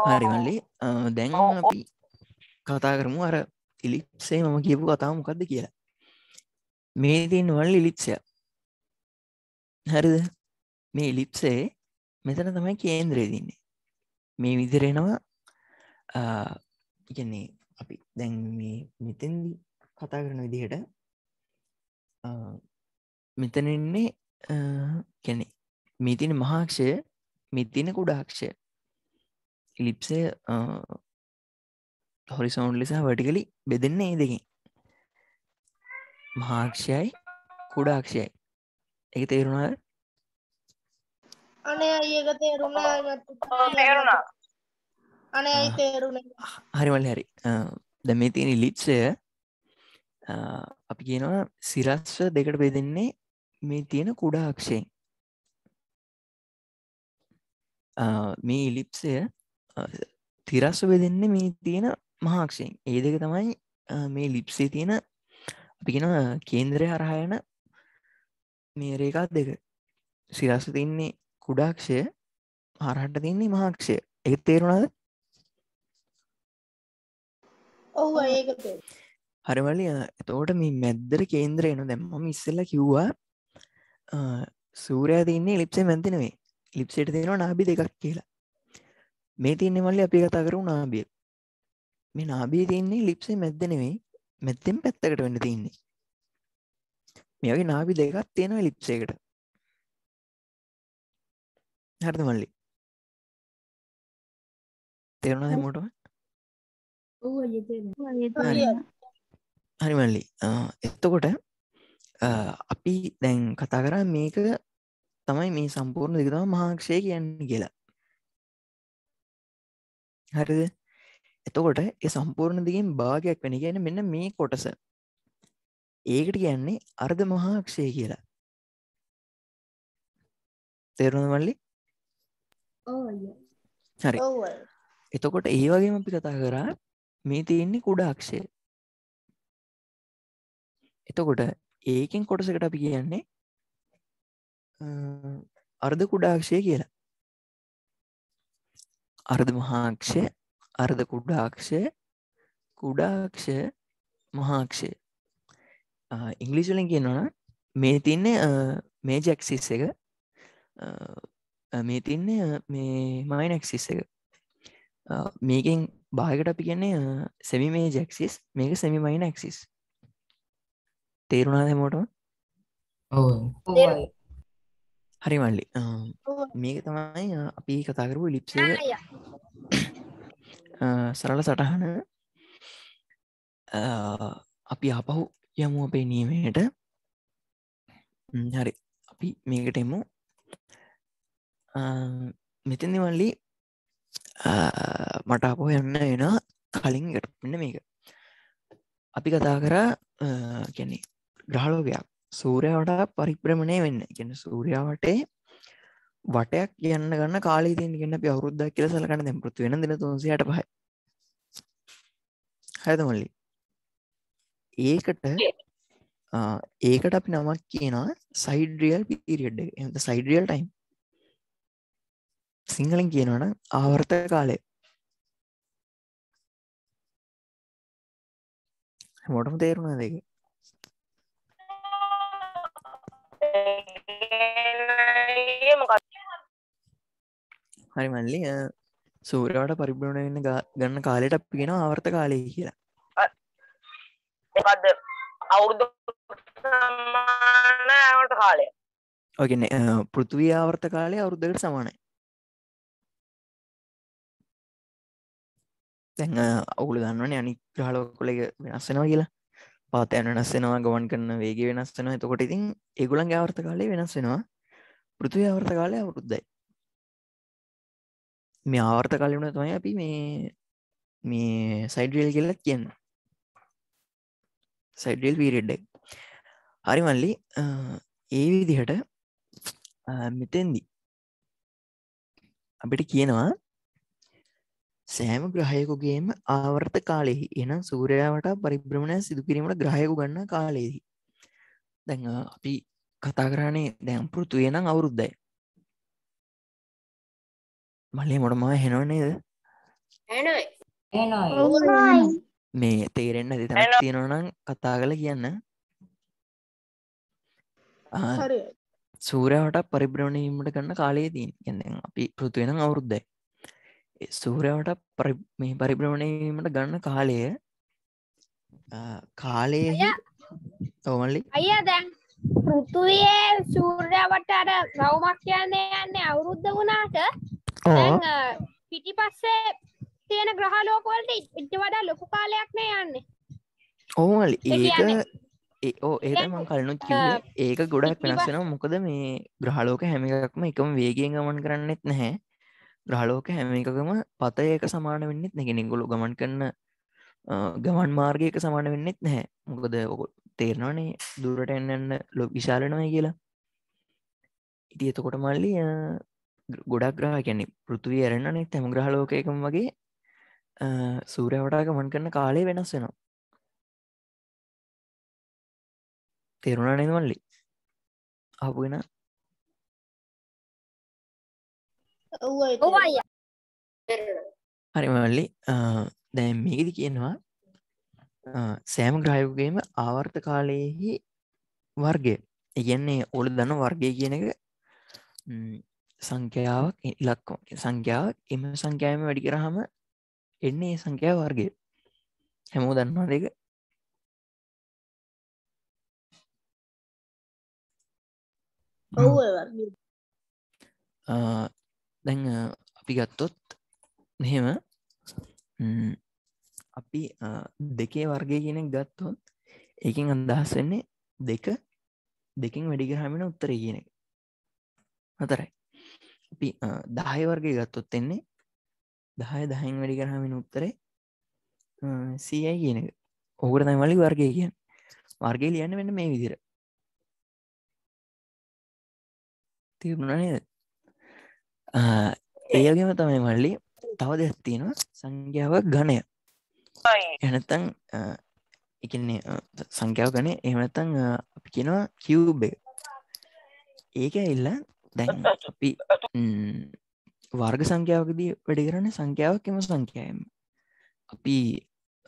හරි මල්ලි. දැන් අපි කතා කරමු. අර ඉලිප්සේ මම කියපු කතාව මොකක්ද කියලා. මේ තින් වල් ඉලිප්සය හරිද? මේ ඉලිප්සේ මෙතන තමයි කේන්ද්‍රය දින්නේ මේ විදිරෙනවා ඉගන්නේ අපි දැන් මේ මෙතෙන්දි කතා කරන විදිහට මෙතනෙන්නේ කැනෙ මිතින මහාක්ෂය මිතින කුඩාක්ෂය ඉලිප්සය හොරිසෝන් ලෙසා වටිකලි බෙදන්නේ ඒ දෙකින්. මහාක්ෂයයි කුඩාක්ෂයයි එක තේරුණාද? අනේ අයක තේරුණා. තේරුණා. අනේ අයි තේරුණ. හරිමල් හරි. ද මේ තියෙන ලිප්සය අපි කියනවා සිරස්ව දෙකට බෙදෙන්නේ මේ තියෙන කුඩා අක්ෂයෙන්. මේ ඉලිප්සය තිරස්ව බෙදෙන්නේ මේ තියෙන මහාක්ෂයෙන් ඒ දෙක තමයි මේ ලිප්සේ තියෙන අපි කියෙන කේන්ද්‍රය හරහායන මේ රේකාත් දෙක. සිරස්ව තින්නේ කුඩාක්ෂය හරහට තින්නේ මහාක්ෂය. එක තේරුණාද? ඔව් ඒක තේරුණා. හරිවලි එතෝට මේ මැද්දර කේන්ද්‍රයන දැම්මම ඉස්සල්ල කිව්වා සූරයා තින්නේ ලිප්සේ මැතිනවේ ලිප්සට තියෙනවා නාබි දෙකක් කියලා. මේ තියන්නේ මල්ලි අපි කතා කරු නාබිය මේ නාබී තින්නේ ලිප්සේ මැද්දනෙවේ මැත්තෙන් පැත්තකට වෙන්න තින්නේ මේගේ නාබි දෙකක් තියෙනවා ලිප්සේකට හරිද මල්ලි තේරුණ හැමෝටම හරිමල්ලි එත්තකොට අපි දැන් කතා කරා මේක තමයි මේ සම්පූර්ණ දෙකතම මහාක්ෂය කියන්න කියලා හරිද එතකොට ඒ සම්පූර්ණ දිගෙන් භාගයක් වෙන කියන මෙන්න මේ කොටස ඒකට කියන්නේ අර්ධ මහාක්ෂය කියලා තේරුණ මල්ලි හරි එතකොට ඒ වගේම අපි කතා කරා මේ තියෙන්නේ කුඩා අක්ෂය. එතකොට ඒකෙන් කොටසකට අපි කියන්නේ අර්ධ කුඩාක්ෂය කියලා. අර්ධ මහාක්ෂය අර්ධ කුඩාක්ෂය කුඩාක්ෂය මහාක්ෂය ඉංගලිස්වලින් කියනවා මේ තින්නේ මේ ජැක්සිස් එක මේ තින්නේ මේ මයිනක්සිස් එක. මේකෙන් බායකට අපි කියන්නේ සෙමි මේ ජැක්සිස් මේක සෙමි මයින ඇක්සිස් තේරුණා. දැමෝටම හරි මල්ලි. මේක තමයි අපි කතා කරපු ලිප්ස සරල සටහන. අපි ආපහු යමු අපේ නියමයට. හරි. අපි මේකට එමු මෙතන්දි මල්ලි මට අපෝ යන්න එන කලින් ගටපන්න මේක. අපි කතා කරා කැනෙ ග්‍රහලෝකයක්. සූරයාවට පරිප්‍රමණය වෙන්න. ගැන සූරයාවටේ වටයක් කියන්න ගන්න කාලේ තින් ගන්න අවුරුද්දක් කියල සලකන්න දැම් පෘති වෙන දෙන තුන්සියට පහයි. හැදමල්ලි ඒකට ඒකට අපි නමක් කියනවා සයිඩරියල් පිරිියඩ් එත සයිඩරියල් ටයිම් සිංහලින් කියනවන ආවර්ත කාලය. මොටම තේරුණ දෙක හරි මල්ලි සූරයාට පරිබ්‍රණ වෙන්න ගන්න කාලෙට අපි ගෙන ආවර්ත කාලය කියලා. එකක්ද අවුරුදු සමානට කාලය. ඔගෙන පෘතුවී ආවර්ත කාලය අවුරුද්ධකට සමානයි තැන් අවුල දන්නවන අනි ග්‍රහලෝකොල වෙනස්සෙනවා කියලා. පාතයන වෙනස්සෙනවා ගවන් කරන්න වේගේ වෙනස්සෙනවා එතකොට ඉතින් ඒගුලන් ආවර්ත කාලය වෙනස් වෙනවා. පෘතුවී ආවර්ත කාලය අවුරුද්දයි. මේ ආවර්ත කාලයුණ තමයි අපි මේ මේ සයිඩරියල් කියලත් කියන්න. සයිඩල් පීරෙඩ්ඩක් හරි මල්ලි ඒ විදිහට මෙතෙන්දි අපිට කියනවා සෑම ග්‍රහයකුගේම ආවර්ත කාලෙහි එනම් සූරයාවට පරිබ්‍රමණය සිදු කිරීමට ග්‍රහයකු ගන්න කාලයේදී දැන් අපි කතා කරන්නේ දැම් පෘතුය නම් අවුරුද්දයි. මල්ලි මොටම හෙනවනේද මේ තේරෙන්න්න දෙතන තියෙනවනම් කතා කළ කියන්න. සූරයාවට පරිබ්‍රණීමට ගන්න කාලේ තින් කියන්න අපි පෘතුවෙන අවුරුද්දයි සූරයාවට මේ පරිභ්‍රමණයීමට ගන්න කාලය කාලයේ ඔවමල්ලි අයියා. දැන් පෘතුවයේ සූර්යවට අර රවමක් කියන්නේ යන්නේ අවුරුද්ධ වුණාට පිටි පස්සේ තියෙන ග්‍රහලෝකවලට ඉට වඩා ලොකු කාලයක් නේ යන්නේ. ඕමල් ඒක ඕ ඒක දැන්, මං කලනුත් ඒක ගොඩක් පිටිපස්ස- වෙනස් වෙනවා. මොකද මේ ග්‍රහලෝක හැම එකක්ම එකම වේගෙන් ගමන් කරන්නෙත් නැහැ ග්‍රහලෝක හැම එකකම පතය එක සමාන වෙන්නෙත් නැගෙන ගොලු ගමන් කරන්න අ, ගමන් මාර්ගයක සමාන වෙන්නෙත් නැහැ. මොකද ඔකො තේරනවානේ දුරට එන්නන්න ලො විශාලනවයි කියලා. ඉති එතකොට මල්ලි අ, ග- ගොඩක් ග්‍රහ කියන්නේ පෘතුවී ඇරෙන්න්නනෙ තැම ග්‍රහලෝකයකම වගේ සූරයවටා ගමන් කරන කාලේ වෙනස් වෙනවා. තේරුණා නේද මල්ලි? ආපුගෙන හරි මල්ලි දැන් මේකෙදි කියනවා සෑම ග්‍රහයකුගේම ආවර්ත කාලයෙහි වර්ගය. ඉගන්නේ ඔලු දන්න වර්ගය කියන එක සංඛ්‍යාවක් ඉ- ඉලක්කම. සංඛ්‍යාවක් එම සංඛ්‍යාවම වැඩි කරහම එන්නේ ඒ සංඛ්‍යාව වර්ගය. හැමෝ දන්නවා දෙක ඔව් දැන් අ, අපි ගත්තොත් මෙහෙම ම්, අපි අ, දෙකේ වර්ගය කියන එක ගත්තොත් ඒකින් අදහස් වෙන්නේ දෙක දෙකින් වැඩි කරහමෙන උත්තර කියන එක. හතරයි. අපි අ, දහය වර්ගය ගත්තොත් එන්නේ දහය දහයින් වැඩි කරහමෙන උත්තරේ සීයයි කියන එක. ඔහුට තයි මලි වර්ගය කියන් වර්ගය ලියන්න වෙන්න මේ විදිර තිරුණ නේද? ඒගේම තමයි මල්ලි තව දෙයක් තියෙනවා. සංඛ්‍යාව ගණය එනතන් එකන්නේ සංඛ්‍යාව ගන එමනතන් අපි කියනවා කිව්බ ඒක ඉල්ල දැන් අපි වර්ග සංඛ්‍යාවකදී වැඩි කරන්න සංඛ්‍යාවක් එම සංඛ්‍යායම අපි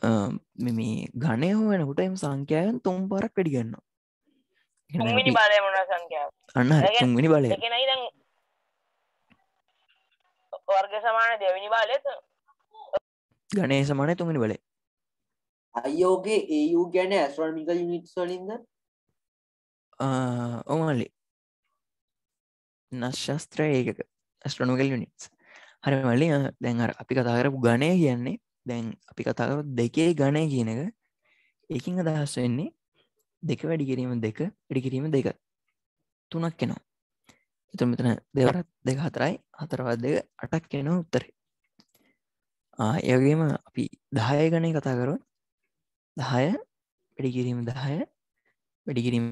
අ, මෙ- මේ ගණය හෝ වෙනකුට එම සංඛ්‍යාවන් තුම් පරක් වැඩි ගන්නවා ඒ කියන්නේ තුන්වෙනි අපි- බලය මොන සංඛ්‍යාව අන්න හරි, ඒ තුන්වෙනි බලය දෙකනයි දැන් වර්ග සමාන දෙවැනි බලය ගණය සමානය තුන්වෙනි බලය. අයෝගේ ඒයු ගැන ඇස්ට්‍රොමිකල් යුනිට් වලින්ද? ඕමල්ලි නශ්ශස්ත්‍ර ඒකක. ඇස්ට්‍රනෝගල් යුනිටස් හරි මල්ලි අ, දැන් අර අපි කතා කරපු ගණය කියන්නේ දැන් අපි කතාකර දෙකේ ගණය කියන එක ඒකින් අදහස් වෙන්නේ දෙක වැඩි කිරීම දෙක වැඩි කිරීම දෙක. තුනක් කෙනවා එතු මෙතන දෙවරත් දෙක හතරයි. හතරවත් දෙක අටක් කෙනවා උත්තරේ. ඒගේම අපි දහය ගණය කතා කරුව දහය වැඩි කිරීම දහය වැඩි කිරීම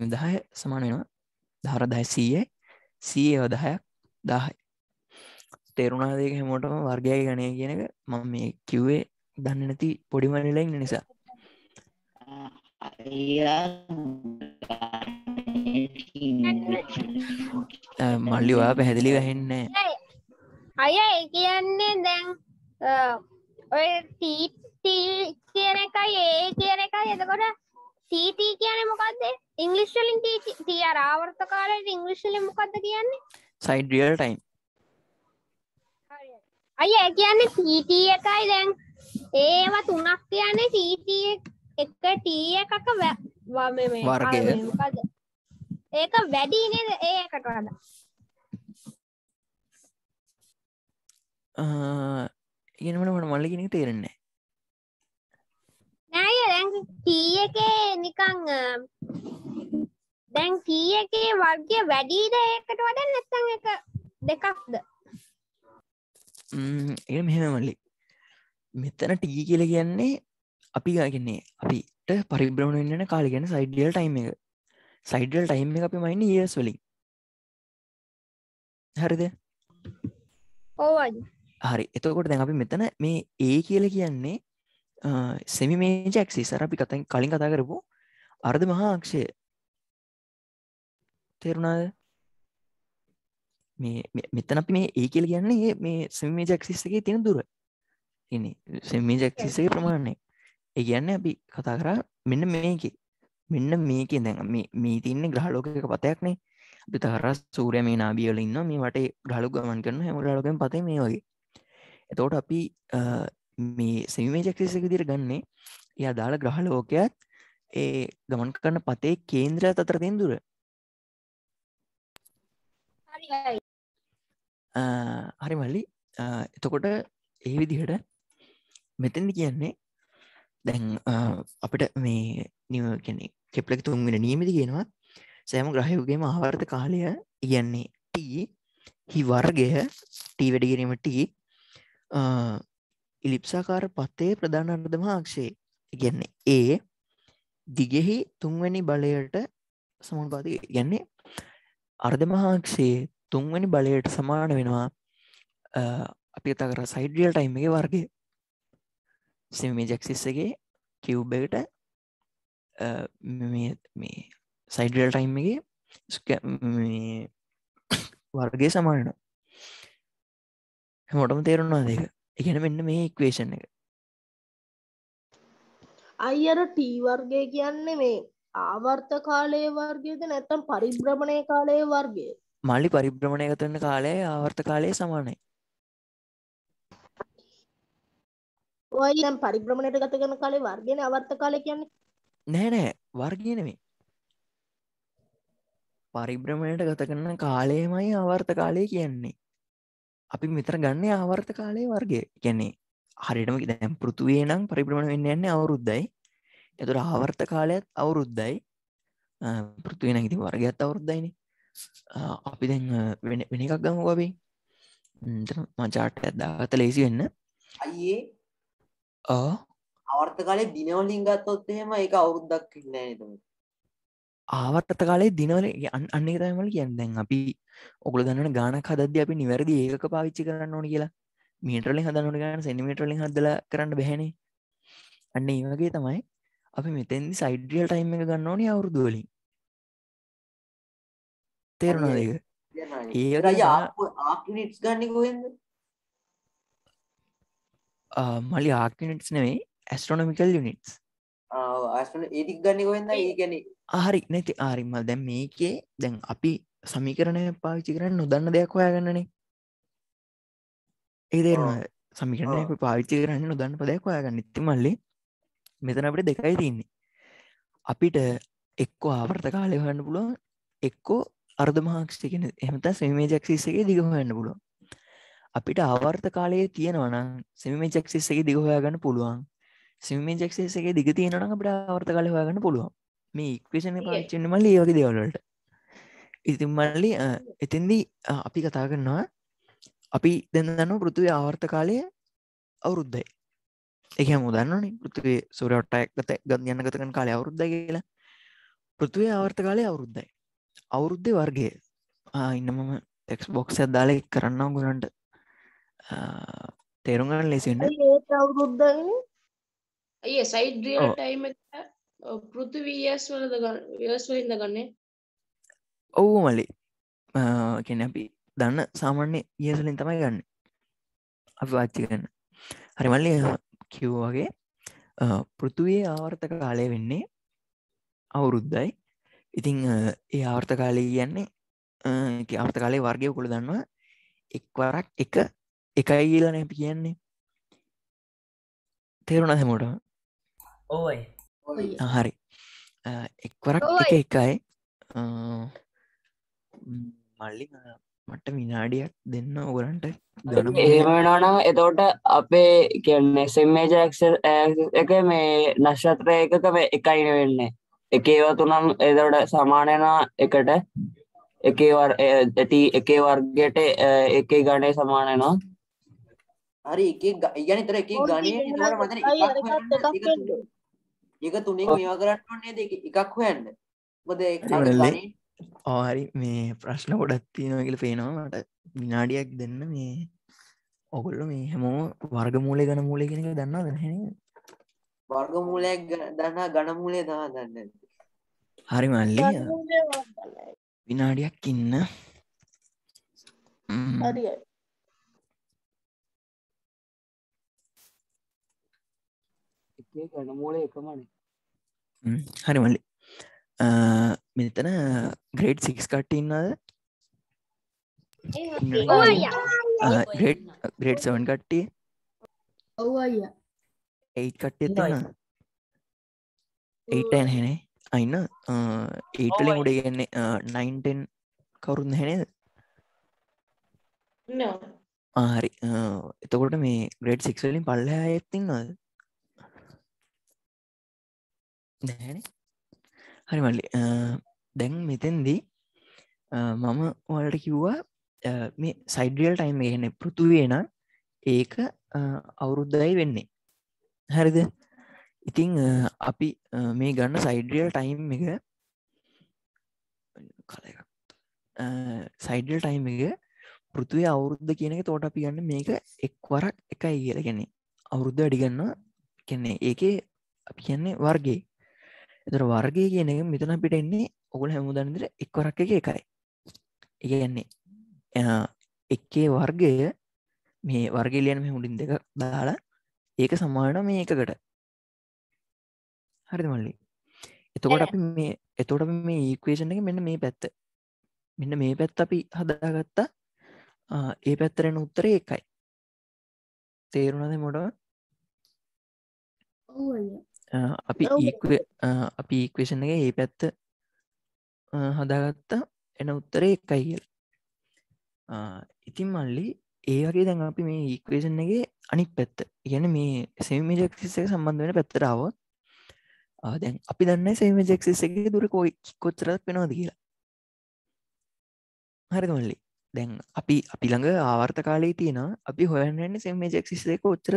දහය සමාන වෙනවා. දහර දහ සීය සීයව දහයක් දාහයි. තේරුණා දෙක හැමෝටම වර්ගය ගණය කියන එක? මම මේ කිව්වේ දන්න නැති පොඩිමනිලෙක් නිසා මල්ලි ඔයා පැහැදිලි වැහෙන්නේ අය ඒ කියන්නේ දැන් ඔය ටීටී කියන එකයි ඒ කියන එකයි එතකොට ටීටී කියන්නේ මොකක්ද ඉංග්‍රීසි වලින් ටීටී අර ආවර්ත කාලයට ඉංග්‍රීසි වලින් මොකක්ද කියන්නේ සයිඩ රියල් ටයිම් අය ඒ කියන්නේ ටීටී එකයි දැන් ඒව තුනක් කියන්නේ ටීටී එක ටී එකක වර්ගය. මොකද්ද? ඒක වැඩි නේද? ඒකට වඩා. ඉගෙනමට මට මල්ලි කෙනෙක් තේරෙන්නේ නෑ. අයියා, දැන් ටී එකේ නිකන් අ, දැන් ටී එකේ වර්ගය වැඩිද ඒකට වඩා නැත්නම් එක දෙකක්ද? ඒ මෙහෙම මල්ලි. මෙතන ටී කියල කියන්නේ අපි ගන්නේ අපිට පරිබ්‍රමණ වෙන්න කාල ගැන සයිඩියල් ටයිම් එක සයිඩල් ටයිම් එක අපි මයින්න ඒස් වලින්. හරිද? අයියා. හරි. එතකොට දැන් අපි මෙතන මේ ඒ කියල කියන්නේ සෙමි මේ ජැක්සි සර අපි කතන් කලින් කතා කරපු අර්ධ මහා අක්ෂය. තේරුණාද? මේ මෙ- මෙතන අපි මේ ඒ කියල කියන්නේ මේ සෙමි ජැක්සිස්සගේ තියෙන දුර. ඉන්නේ. සෙමි ජැක්සිස්සගේ ප්‍රමාණය. ඒ කියන්න අපි කතා කරා මෙන්න මේක මෙන්න මේක දැන් මේ තින්නේ ග්‍රහලෝකක පතයක්නේ. අපි තර සූරය මේ නාබියල ඉන්න මේ වට ග්‍රලු ගමන් කරන හැම ගලෝකෙන් පතේ මේ වගේ. එතෝට අපි මේ සෙමේ ජක්සිස විදිර ගන්නේ. එය අදාළ ග්‍රහ ලෝකයක් ඒ ගමන් කරන පතේ කේන්ද්‍රය අතර තින් දුර. හරි මල්ලි. එතකොට ඒ විදිහට මෙතැදි කියන්නේ දැන් අපිට මේ නිව කෙනෙ කෙප්ලක තුන්ගෙන නීමිති කියනවා සෑම ග්‍රහයුගේම ආවර්ත කාලය ඉගන්නේ ටී හි වර්ගය ටී වැඩි කිරීම ටී ඉලිප්සාකාර පත්තේ ප්‍රධාන අර්ධම අක්ෂේ ඉගන්නේ ඒ දිගෙහි තුන්වැනි බලයට සමුන්පාති ගැන්නේ අර්ධමහාක්ෂයේ තුන්වැනි බලයට සමාන වෙනවා අ, අපි කතා කර සයිඩියල් ටයිම් එක වර්ගය. සිමේ ජැක්සිස්සගේ කිව්බකට මේ සයිඩියල් ටයිම් එක වර්ගය සමානන හැමෝටම තේරුණවා දෙක එකන මෙන්න මේ ඉක්වේෂන් එක. අයිර ටී වර්ගය කියන්නේ මේ ආවර්ත කාලය වර්ගයද නැත්තම් පරිබ්‍රමණය කාලය වර්ගය මල්ලි පරිබ්‍රමණය ගතන්න කාලය ආවර්ත කාලය සමානයි. ඔය දැන් පරිබ්‍රමණයට ගත කරන කාලේ වර්ගයන අවර්ත කාලය කියන්නේ නෑ නෑ. වර්ගයනෙමේ පරිබ්‍රමණයට ගත කරන කාලයමයි ආවර්ත කාලය කියන්නේ. අපි මෙතර ගන්න ආවර්ත කාලය වර්ගය. කියන්නේ හරිටම දැම් පෘතුවේ නම් පරිබ්‍රමණ වෙන්න යන්නේ අවුරුද්දයි. එතුර ආවර්ත කාලයත් අවුරුද්දයි. පෘතුවෙන ඉති වර්ගත් අවුරුද්දයින. අපි දැන් වෙන එකක් ගම වබේ මචාට ඇදදාගත ලේසි වෙන්න. අයියේ. ආ ආවර්ත කාලේ දිනවලින් ගත්තොත් එහෙම ඒක අවුරුද්දක් නෑ නේද? ආවර්ත කාලේ දිනවල අන්න අන්න එක තමයිමල කියන්න. දැන් අපි ඔකුල දන්නන ගානක් හදද්‍ය අපි නිවැරදි ඒක පාවිච්චි කරන්න ඕන කියලා. මීටරලින් හදන්නට ගන්න සෙනිමටලින් හදල කරන්න බැහැනේ. අන්න ඒ වගේ තමයි අපි මෙතැන්දි සයිඩියල් ටයිම් එක ගන්න ඕනේ අවුරුදුවලින් තේරුණා දෙක ඒ රජ ආකිනිට්ස් ගන්න කොහෙන්ද? මලි ආකිනිටස් නෙවෙයි ඇස්ට්‍රොනමිකල් යුනිටස් ඒතික් ගන්න කොහෙන්ද? ඒ ගැන ආරි නැති ආරිමල් දැම් මේකේ දැන් අපි සමිකරණය පාවිච්චි කරන්න නොදන්න දෙයක් හොයාගන්නනේ. ඒ දේරුණ සමිකරණය පාවිච්චි කරන්න නොදන්න පදයක් හොයාගන්න. ඉති මල්ලි මෙතන අපට දෙකයි තින්නේ අපිට එක්කෝ ආවර්ත කාලය හන්න පුළුවන් එක්කෝ අර්ධමහක්ෂයකෙන එහමත සමේ ජක්සිස්සගේ දිගහන්න පුළුවන්. අපිට ආවර්ත කාලයේ තියෙනවනම් සෙමේ ජක්සිස්සගේ දිගහොයාගන්න පුළුවන් සිමේ ජක්සිස්සගේ දිග තියෙනන අපට ආවර්ත කාලය හොයාගන්න පුළුවන්. මේ ඉක්වේෂණ පාච්චන්න මල්ලි ඒවගේ දෙවලට ඉතින් මල්ලි එතින්දී අපි කතා කරන්නවා අපි දෙන්න දන්න පෘතුවේ ආවර්ත කාලය අවුරුද්දයි. එක මුදන්නන පෘතුවේ සුරටක් ගත යන්න ගතකන කාලය අවුරුද්ද කියලා. පෘතුවේ ආවර්ත කාලය අවුරුද්දයි. අවුරුද්ධ වර්ගය. ඉන්න මම ටෙක්ස් බොක්ස් ඇදාල කරන්න ගොලන්ට තේරුම්ගන්න ලෙසිට ඒත් අවුරුද්දගෙන අයිය සයිඩ් රියල් ඔව්. ටයිම් පෘථිවීස් වලද වස් වලින්ද ගන්නේ ඔවු මලි කෙන අපි දන්න සාමාන්‍ය ඉයසලින් තමයි ගන්න අපි වාච්චි ගන්න හරි මල්ලි කිව් වගේ පෘතුවයේ ආවර්තක කාලය වෙන්නේ අවුරුද්දයි ඉතිං ඒ ආවර්ත කාලය කියන්නේ ආර්ථ කාලේ වර්ගය කුළ දන්නවා එක්වරක් එක එකයි කියලන අපි කියන්නේ තේරුණ හැමෝට ඕයි හරි. එක්වරක්. එක එකයි. මල්ලි මට විනාඩියක් දෙන්න ඔගරන්ට ගන එහෙමෙනනම් එතෝට අපේ කියන්නේ සෙම්මේජක්ෂ එක මේ නශ්‍රත්‍රය එකක මේ එකයින වෙන්නේ. එකේව තුනම් එදොට සමානයනා එකට. එකේවර් ඇති එකේ වර්ගයට එකේ ගණය සමානයනවා හරි එක ඉගන තර එක ගණය තර ඒක තුනෙන් මේවා කරන්න ඕනේ දෙක එකක් හොයන්න. මොද හරි. ආරි මේ ප්‍රශ්න ගොඩත් තියෙනව කියල පේනවා. මට විනාඩියක් දෙන්න මේ ඔගොල්ල මේ හැමෝ වර්ග මූලය ගන මූලය කෙනක දන්න දැන වර්ග මූලයක් දන්නා ගණමූලය දා දන්න. හරි මල්ලි. විනාඩියක් ඉන්න. හරියි එකේ ගණමූල එකමනේ හරි මල්ලි. මෙතන ග්‍රේඩ් සික්ස් කට ඉන්නද. ග්‍රේඩ් සවන් කට්ටිය? ඉන්නවා තින්න ඒටන් හැනේ අයින්න ඒටලින් උඩ ගන්නේ නයින්ටෙන් කවුරුන් හැනේද නෝ ආහරි එතකොට මේ ග්‍රේඩ් සික්වලින් පල්ල ඇත්තින්නද හරි මල්ලි දැන් මෙතෙන්දී මම වලට කිව්වා මේ සයිඩියල් ටයිම් එහෙන පෘතුවේන ඒක අවුරුද්ධයි වෙන්නේ. හරිද? ඉතිං අපි මේ ගන්න සයිඩියල් ටයිම් එක කල සයිඩල් ටයිම් එක පෘතුවේ අවුරුද්ධ කියන එක තෝට අපි ගන්න මේක එක්වරක් එකයි කියල ගැන්නේ අවුරුද්ධ අඩිගන්න කෙන්නේ ඒකේ අපි කියන්නේ වර්ගේ එතර වර්ගය කියන එක මෙතන පිට එන්නේ ඔගුල හැමුදන්දර එක්වරක් එක එකයි. ඒගන්නේ එක්කේ වර්ගය මේ වර්ගලියන මුඩින් දෙක දාලා ඒක සමාන මේ එකකට. හරි මල්ලි? එතකොට අපි මේ එතෝට මේ ඒක්වේෂණ එක මෙන්න මේ පැත්ත. මෙන්න මේ පැත්ත අපි හදාගත්තා. ඒ පැත්තරෙන උත්තර එකයි. තේරුණද මොඩ ඔව් අයියා. අපි අපි ඒක්වේෂණ එක ඒ පැත්ත හදාගත්තා. එන උත්තරේ එකයි කියල. ඉතින් මල්ලි ඒ වගේ දැන් අපි මේ ඒක්වේෂන් එක අනික් පැත්ත ඉගැන මේ සෙමිජක්සිස එක සම්බන්ධ වෙන පැත්තරාවත් දැන් අපි දන්න සේමජක්සිස එක දුර කොයි කොච්චරත් වෙනවාද කියලා. හරිද මල්ලි? දැන් අපි අපි ළඟ ආවර්ත කාලේ තියෙන අපි හොයන්නන්න සෙමජක්සිස එක ඔච්චර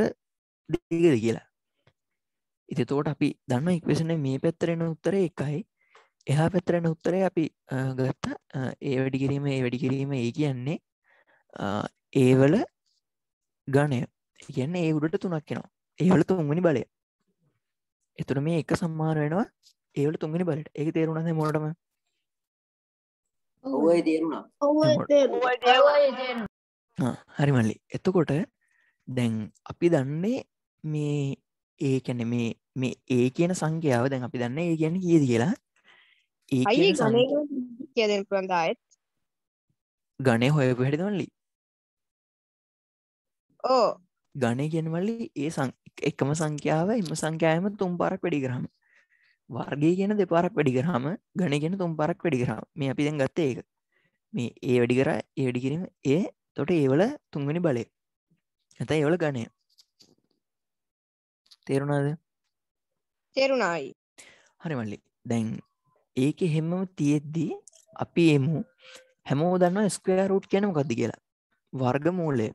දීගද කියලා ඉති තෝට අපි දන්න ඉක්වේෂන මේ පැත්තරෙන උත්තර එකයි. එහා පැත්තරෙන උත්තරේ අපි ගත්ත ඒ වැඩි කිරීම ඒ වැඩි කිරීම ඒ කියන්නේ ඒවල ගණය කියන්න ඒ උඩට තුනක් කෙනවා ඒවල තුන්ගනි බලය. එතුර මේ එක සම්මාර වෙනවා ඒවල තුන්ගනි බලට ඒ තේරුණද මොටම ඔවයි තේරුණා. ඔව් එමො- තේරුණා. හරි මල්ලි. එතකොට දැන් අපි දන්නේ මේ ඒ කැන මේ මේ ඒ කියන සංඛ්‍යාව දැන් අපි දන්න ඒ කියන කියද කියලා ඒ ගණය කියදෙන පුළන්දායත් ගණය හොයපු හැටිදමල්ලි ඕ. ගණය කියන මල්ලි ඒ එකම සංඛ්‍යාව එම සංඛ්‍යායම තුම් පාරක් වැඩි කරහම වර්ගේ කියන දෙපාරක් වැඩි කරහම ගණ ගෙන තුම් පාරක් වැඩි කරම. මේ අපි දැන් ගත්ත ඒක. මේ ඒ වැඩි කර ඒ වැඩි කිරීම ඒ තොට ඒවල තුන්වැනි බලය. ඇත ඒවල ගණය තේරුණාද? තේරුණායි. හරි මල්ලි. දැන් ඒක හෙම්මම තියෙද්දී අපි එමු. හැමෝ දන්න ස්කයා රුට් කියනම ගද කියලා. වර්ග මූලය.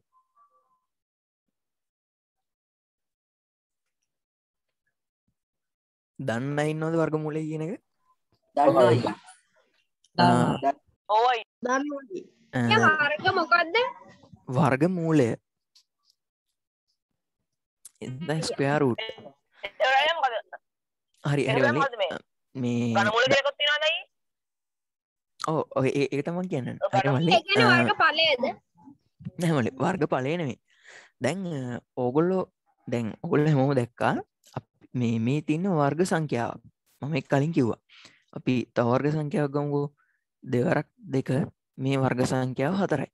දන්න ඉන්නවද වර්ග මූලය කියන එක? ආ, වර්ග මොකක්ද වර්ග මූලය ස්කයා රුට් හරි මේ ඕ ඔය ඒ තමන් කියන්න වර්ග නැමලි වර්ග පලයනෙමේ දැන් ඕගොල්ලෝ දැන් ඔගොල්ල හැමෝම දැක්කා මේ මේ තින්න වර්ග සංඛ්‍යාව මම එක් කලින් කිව්වා අපි තවර්ග සංඛ්‍යාවක් ගමුකෝ දෙවරක් දෙක මේ වර්ග සංඛ්‍යාව හතරයි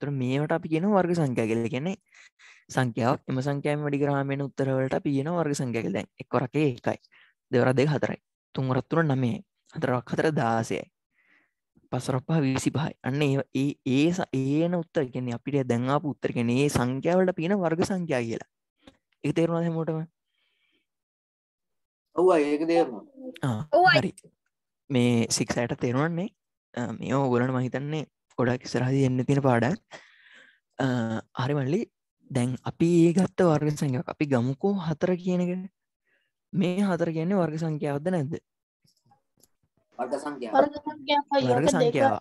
තුර මේට අපි කියන වර්ග සංඛ්‍යා කියල. කියන්නේ සංඛ්‍යාව එම සංඛ්‍යයම වැඩි කරාමෙන උත්තරවලට පියන වර්ග සංඛ්‍යකල් දැන් එක්වරක එකයි. දෙවර දෙක හතරයි. තුන්වරත්තුර නමේ හතරක් හතර දාසයයි. පසරපා විසි පහයි අන්න ඒ ඒ ඒන උත්තර කියන්නේ අපිට දැන්ආපු උත්තර කියන්නේ ඒ සංඛ්‍යාවලට පින වර්ග සංඛ්‍යා කියලා. එක තේරුණා හැමෝටම? ඔව් ඒක තේරුණා. හරි. මේ සික්සයට තේරුවන්නේ මේ ඕගලට මහිතන්නේ ගොඩක් ඉස්සරහදි එන්න තියෙන පාඩක් හරි මල්ලි. දැන් අපි ඒ ගත්ත වර්ග සංඛ්‍යාවක්. අපි ගමුකෝ හතර කියනගෙන මේ හතර කියන්නේ වර්ග සංඛ්‍යාවද නැද්ද? වර්ග සංඛ්‍යාව. අයියා.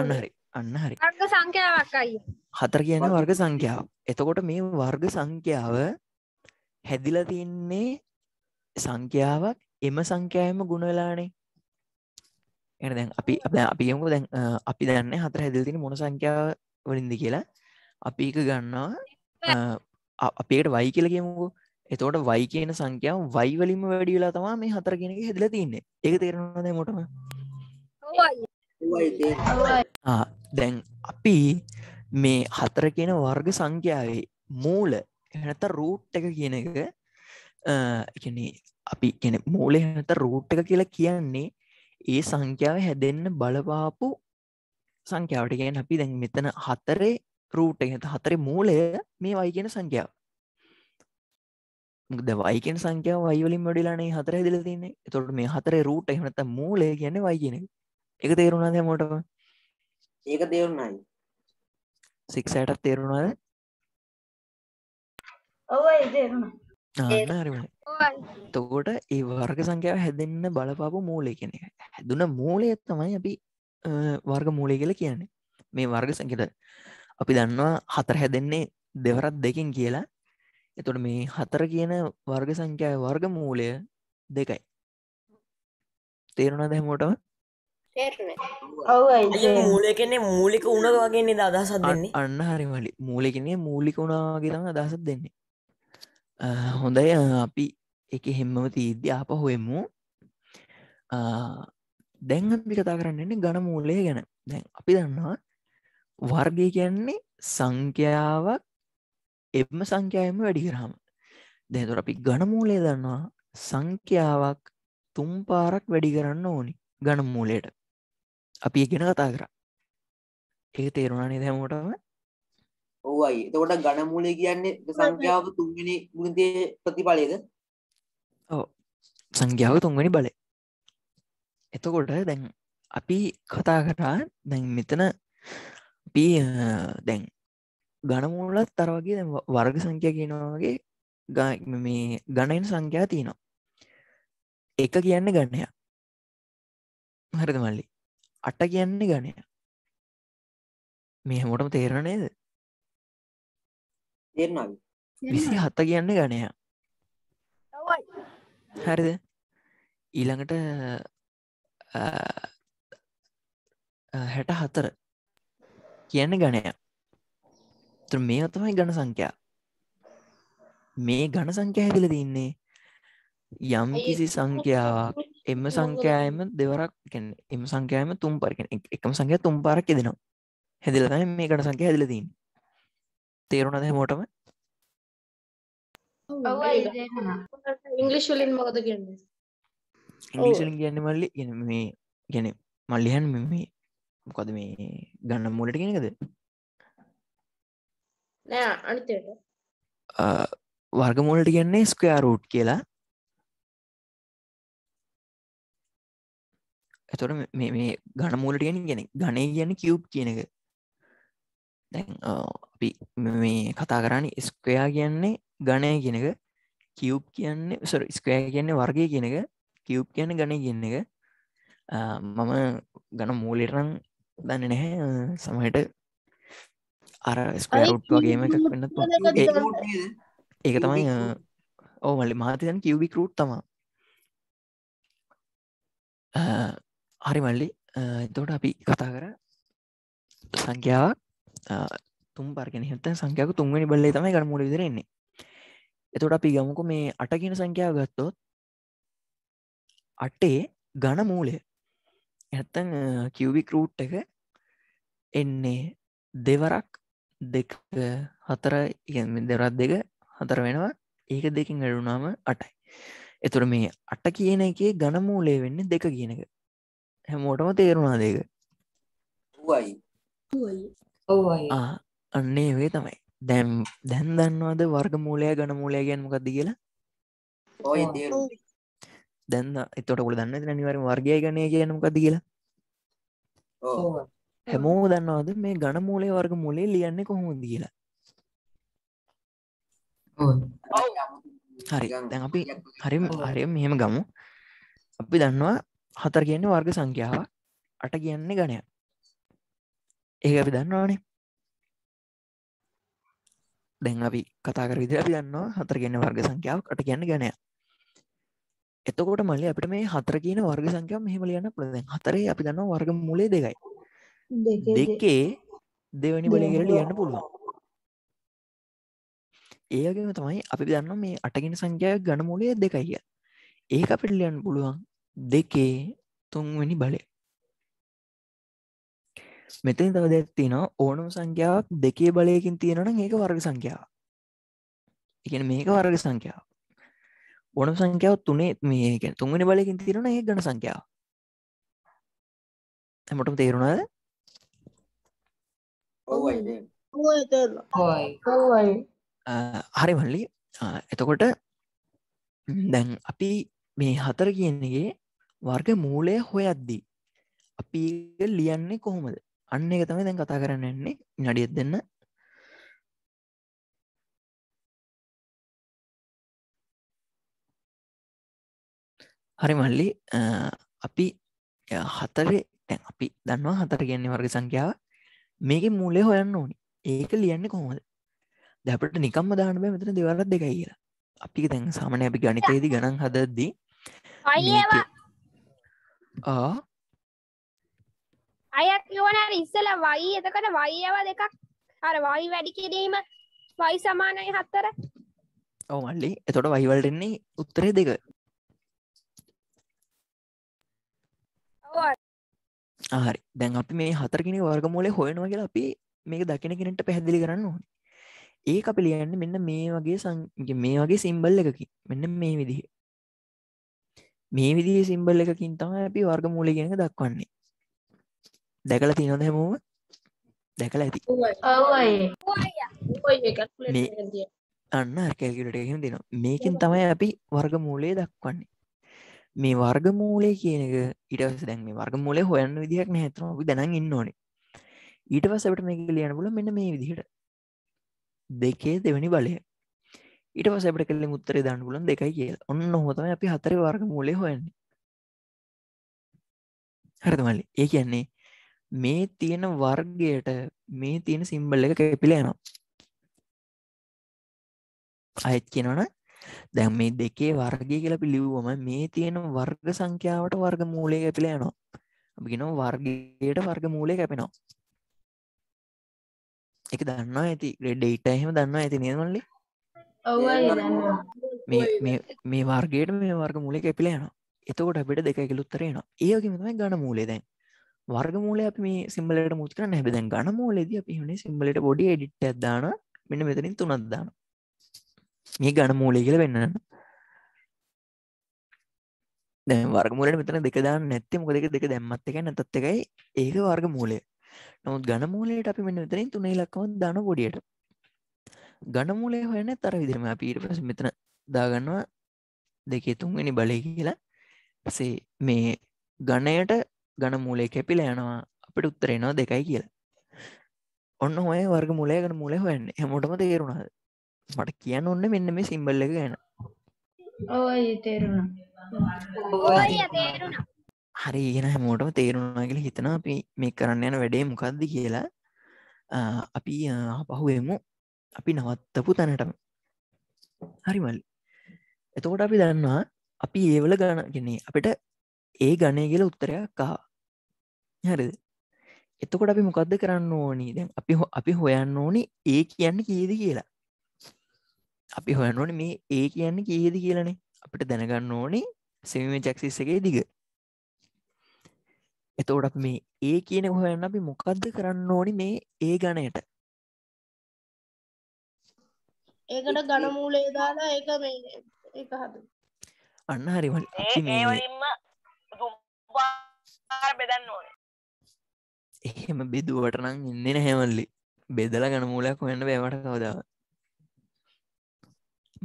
අන්න හරි. අන්න හරි. වර්ග සංඛ්‍යාවක් අයි හතර කියන වර්ග වර්ග සංඛ්‍යාව එතකොට මේ වර්ග සංඛ්‍යාව හැදිලා තින්නේ සංඛ්‍යාවක් එම සංඛ්‍යාවම ගුණ වෙලානේ එන දැන් අපි අප අපි යමු දැන් අපි දන්න හතර හැදිල් තින මොන සංඛ්‍යාව වලින්ද කියලා. අපි එක ගන්නවා අපේට වයි කියල කියමුකෝ. එතෝට වයි කියන සංඛ්‍යාව වයි වලින්ම වැඩි වෙලා තමා මේ හතර කෙනෙක හෙදලා තින්නේ ඒක තේරෙනවාද මොටම? දැන් අපි මේ හතර කියන වර්ග සංඛ්‍යාවේ මූල එනත රූට් එක කියන එක එකන අපි කෙන මූලය නැත රූට් එක කියලා කියන්නේ ඒ සංඛ්‍යාව හැදෙන්න බලපාපු සංඛ්‍යාවට. ගැන අපි දැන් මෙතන හතරේ රූට් එක හතරේ මූලය මේ වයි කියන සංඛ්‍යාව. ද වයිකෙන් සංඛ්‍යාව වයිවලින් වැඩිලානේ හතර දිල තින්නේ තොට මේ හතරේ රූට එහනත මූලය කියන්නේ වයි කියන එක. තේරුණාද මොටව ඒක තේරුණයි. සික්සයටත් තේරුණාද? ඔවයි තේරුණ. හරිමයි තකොට ඒ වර්ග සංඛ්‍යාව හැදෙන්න්න බලපාපු මූලය එක. හැදුන මූලය තමයි අපි වර්ග මූලය කියල කියන්නේ. මේ වර්ග සංකෙත අපි දන්නවා හතර හැදෙන්නේ දෙවරත් දෙකින් කියලා. එතොට මේ හතර කියන වර්ග සංඛ්‍යාව වර්ග මූලය දෙකයි. තේරුණ. දැමෝටව මූලය කෙන්නේ මූලික උනක වගේන්නේ අදහසත් දෙන්නේ? අන්න හරිමලි මූලිකනේ මූලික වුණාගේ තම අදහසත් දෙන්නේ. හොඳයි. අපි එක හෙම්මම තිීද්‍ය අප හොයමු දැන් අපි කතා කරන්නන්නේ ගණ මූලය ගැන. දැන් අපි දන්නවා වර්ගය කියන්නේ සංඛ්‍යාවක් එම සංඛ්‍යායම වැඩි කරාම. දැතුර අපි ගණමූලය දන්නවා. සංඛ්‍යාවක් තුම් පාරක් වැඩි කරන්න ඕනි ගණමූලයට අපි ගෙන කතා කර. ඒ තේරුණානේ දැමෝටම ඔවයි එතකොට ගණමූලය කියන්නේ සංඛ්‍යාව තුන්වෙනි ගුණතය ප්‍රතිඵලයද සංඛ්‍යාව තුන්වැනි බලය. එතකොට දැන් අපි කතා කරා දැන් මෙතන අපි දැන් ගණමූලත් තර වගේ වර්ග සංඛ්‍ය කියනවාගේ මේ ගණයින් සංඛ්‍යා තියනවා. එක කියන්න ගන්නය හරිද මල්ලි? අට කියන්නේ ගණය මේ හැමෝටම තේරණේද තේරනාව. විසි හත්ත කියන්න ගණය හරිද? ඊළඟට හැට හතර කියන්න ගණය. මේ තමයි ගණ සංඛ්‍යා. මේ ගණ සංඛ්‍ය හැදිල තින්නේ යම් කිසි සංඛ්‍යාවක් එම සංඛ්‍යායම දෙවරක් එම සංඛ්‍යායම තුම් පරගෙන එකම සංඛ්‍ය තුම් පාරක් දෙනවා හැදිලතයි මේ ගණ සංඛ්‍ය හැදිල තින් තේරුණද මෝටම ඉංගලිශ් වලින් මොකද කියන්නේ? ඉංගලිසිලින් කියන්න මල්ලි ගෙන මේ ගැන මල්ලිහන් මේ මොකද මේ ගන්න මුලට කෙනකද නෑ අනිතයට වර්ගමූලට කියන්නේ ස්කයා රූට් කියලා. ඇතොට මේ ගණමූලට කියන ගෙන ගණය කියන කිව් කියන එක. දැන් අපි මේ කතා කරන්න ස්කයා කියන්නේ ගණය කියන එක කිව් කියන්නේ සොර ස්කයා කියන්නේ වර්ගය කියන එක කිව් කියන ගණය කියන එක. මම ගණ මූලිටරං දන්න නැහැ. සමහට අර ස්කරුට් වගේම එකක් වෙන්න ඒක තමයි ඕ මල්ලි මාතයන් කිව්බි කරුට් තමා හරි මල්ලි. එතෝට අපි කතා කර සංඛ්‍යාවක්. තුම් පර්ගෙන හිත සංඛ්‍යාව තුන්වනි බල්ලේ තමයි ගන මුල විදිරෙන්නේ එතොට අපි ගමුක මේ අටගෙන සංඛ්‍යාව ගත්තොත් අටේ ගණ මූලය. ඇත්තන් කිව්බික් රූට් එක එන්නේ දෙවරක් දෙක හතර දෙවරත් දෙක හතර වෙනවා. ඒක දෙකින් වැඩුනාම අටයි. එතුර මේ අට කියන එක ගණමූලේ වෙන්න දෙක කියන එක. හැමෝටම තේරුණා දෙක අන්නේ වේ තමයි දැම් දැන් දන්නවාද වර්ග මූලය ගැන මොකක්ද කියලා? ඔය දැන්න එතොට කොළ දන්න නිවර වර්ගය ගනය කියන මොකක්ද කියලා? හැමෝ දන්නවාද මේ ගණ මූලේ වර්ග මුලේ ලියන්න කොහොමද කියලා? හරි. දැන් අපි හරි හරි මෙහෙම ගමු. අපි දන්නවා හතර කියන්නේ වර්ග සංඛ්‍යාව අට කියන්නේ ගණය ඒ අපි දන්නවානේ දැන් අපි කතා කර විදිර අපි දන්නවා හතර කියන්න වර්ග සංඛ්‍යාව අට කියන්න ගණය එතකොට මල්ලි අපිට මේ හතර කියන වර්ග සංඛ්‍යාව මෙහෙම ලියන්න පුළුවන්. හතරේ අපි දන්නවා වර්ග මූලය දෙකයි. දෙකේ දෙවැනි බලය කියලා ලියන්න පුළුවන්. ඒගේම තමයි අපි දන්න මේ අටගෙන සංඛ්‍යාව ගණමූලය දෙකයි කිය ඒක අපිට ලියන්න පුළුවන් දෙකේ තුන්වැනි බලය මෙතන තව දෙයක් තියෙනවා. ඕනම සංඛ්‍යාවක් දෙකේ බලයකින් තියෙනවනම් ඒක වර්ග සංඛ්‍යාව ඉගෙන මේක වර්ග සංඛ්‍යාව ඕනම් සංඛ්‍යාව තුනේ මේක තුන්ගනි බලකින් තිරන ඒ ගණ සංඛ්‍යාව ඇමටම තේරුණාද? හරි මල්ලි. එතකොට දැන් අපි මේ හතර කියන්නගේ වර්ග මූලය හොයද්දී අපි ලියන්නේ කොහොමද අන්න එක තමයි දැන් කතා කරන්න එන්නේ නඩියත් දෙන්න. හරි මල්ලි අපි හතරේ දැන් අපි දන්නවා හතර කියන්නේ වර්ග සංඛ්‍යාව. මේක මූලය හොයන්න ඕනි. ඒක ලියන්නේ කොහොමද? දැපට නිකම්ම දාන්න බෑ මෙතන දෙවරත් දෙකයි කියලා. අපි දැන් සාමාන්‍ය අපි ගණිතයේදී ගණන් හදද්දී ආ අයක් යවන ඉස්සල වයි එතකට වයියව දෙකක්. අර වයි වැඩි කිරීම වයි සමානයි හත්තර ඔව මල්ලි එතොට වයිවල්ටෙන්නේ උත්තරේ දෙක. හරි. දැන් අපි මේ හතරගෙන වර්ගමූලය හොයනවා කියලා අපි මේක දකින කෙනෙට පැහැදිලි කරන්න ඕන. ඒ අපි ලියන්න මෙන්න මේ වගේ සං මේ වගේ සිම්බල් එකකි මෙන්න මේ විදිහ. මේ විදිහ සිම්බල් එකකින් තම අපි වර්ගමූලය ගෙනක දක්වන්නේ දැකල තියනොද හැමෝම? දැකල ඇති. අන්න කැල්කිලට එහෙම දෙනවා. මේකින් තමයි අපි වර්ගමූලය දක්වන්නේ. මේ වර්ගමූලය කියන එක ඉටවස දැන් මේ වර්ගමූලය හොයන්න විදිහක් නැතම අපි දැනන් ඉන්න ඕනේ. ඊට පස්සට මේක ලියන පුල මෙන්න මේ විදිහට. දෙකේ දෙවැනි බලය. ඊට පසට කල්ල මුත්තරේ දන්න පුලන් දෙකයි කිය ඔන්න හොතම අපි හතර වර්ගමූලය හොයන්නේ. හරිතමල්ලි ඒ කියන්නේ මේ තියෙන වර්ගයට මේ තියෙන සිම්බල් එක කැපිල යනවා. අයත් කියනවන දැන් මේ දෙකේ වර්ගය කියලා පිළිව්වම මේ තියෙන වර්ග සංඛ්‍යාවට වර්ග මූලය කැපිල යනවා. අපිගෙන වර්ගයට වර්ග මූලය කැපෙනවා. එක දන්නවා ඇති. ග්‍රෙඩ්ඩයිට එහෙම දන්නවා ඇති නිර්මල්ලි මේ මේ- මේ වර්ගයට මේ වර්ග මූලය කැපිල යනවා. එතකොට අපිට දෙක කිලුත්තරේනවා ඒකම තමයි ගණ මූලේ දැන් වර්ග මූලය අපි මේ සිම්බලට මුත් කරන්න හැබ දැන් ගණ මූලේද අපි හුණේ සිම්බලට බොඩි එඩිට් ඇදාන මෙන්න මෙතනින් තුනත් දාන මේ ගණ මූලය කියල වෙන්නන්න දැ වර්ගමූලට මෙතන දෙක දාන්න නැත්තේ. මොක දෙක දෙක දැම්මත් එක නැතත් එකයි. ඒක වර්ග මූලය නමුත් ගණ මූලයට අපි මෙන්න මෙතනින් තුනේ ලක්කම දාන පොඩියට ගණ මූලය හොයන තර විදිරම අපීට පස මෙතන දාගන්නවා දෙකේ තුන්වෙනි බලය කියලා. සේ මේ ගණයට ගණ මූලය කැපිල යනවා අපට උත්තරෙනවා දෙකයි කියලා ඔන්න හොය වර්ග මුලය ගන මුල හොයන්න හැමෝටම තේරුණාද මට කියන්න ඔන්න මෙන්න මේ සිම්බල්ල එක ගැන හරි ඉගෙන හැමෝටම තේරුණා කියලා හිතන අපි මේ කරන්න යන වැඩේ මොකක්ද කියලා අපි පහුවෙමු අපි නවත්තපු තැනටම හරි මල්ලි එතකොට අපි දන්නවා අපි ඒවල ගණගෙන්නේ අපිට ඒ ගණය කියල උත්තරයක් කා හරිද එතකොට අපි මොකක්ද කරන්න ඕනි? දැන් අපි හො- අපි හොයන්න ඕනි ඒ කියන්න කීද කියලා. අපි හොයන්න ඕනි මේ ඒ කියන්න කීද කියලනේ. අපිට දැනගන්න ඕනේ සෙම චක්සිස් එකේ දිග. එතෝට අපි මේ ඒ කියන හොයන්න අපි මොකක්ද කරන්න ඕනි මේ ඒ ගණයට ඒකට ගණමූලේ දාලා ඒක මේ ඒක හද අන්න හරිවල් ඒ අපි ඒ මේ වලින්ම දුම්පාර බෙදන්න ඕනේ එහෙම බෙදුවට නම් ඉන්න නැහැමල්ලි බෙදල ගන මූලයක් හොන්න බෑමට කවදාව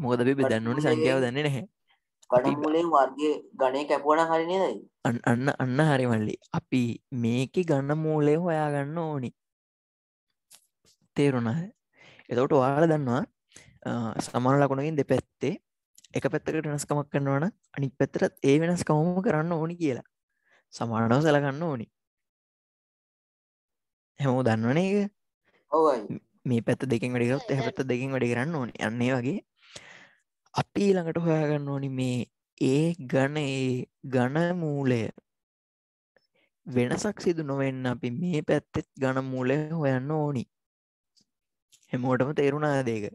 මොකද අපි බෙදන්න ඕනි සංඛ්‍යාව දන්නේ නැහැ. ගඩමුලේ වර්ගය ගණය කැපුවන හරි නේදයි අන්න අන්න හරිමල්ලි අපි මේක ගන්න මූලය හොයාගන්න ඕනි. තේරුණහ එතවට වාල දන්නවා සමාන ලකුණකින් දෙ පැත්තේ එක පැත්තකට වෙනස්කමක් කරන්නවන අනික් පැත්තරත් ඒ වෙනස්කමම කරන්න ඕනි කියලා. සමානව සලගන්න ඕනි හැමෝ දන්නවන එක ඔවයි මේ පැත්ත දෙකින් වැඩිකරත් එහ පැත්ත දෙකින් වැඩි කරන්න ඕනි. අන්නේ වගේ අපි ඊළඟට හොයාගන්න ඕනි මේ ඒ ගණ ඒ ගණ මූලය වෙනසක් සිදු නොවෙන්න අපි මේ පැත්තෙත් ගණ මූලය හොයන්න ඕනි. හැමෝටම තේරුණා දේක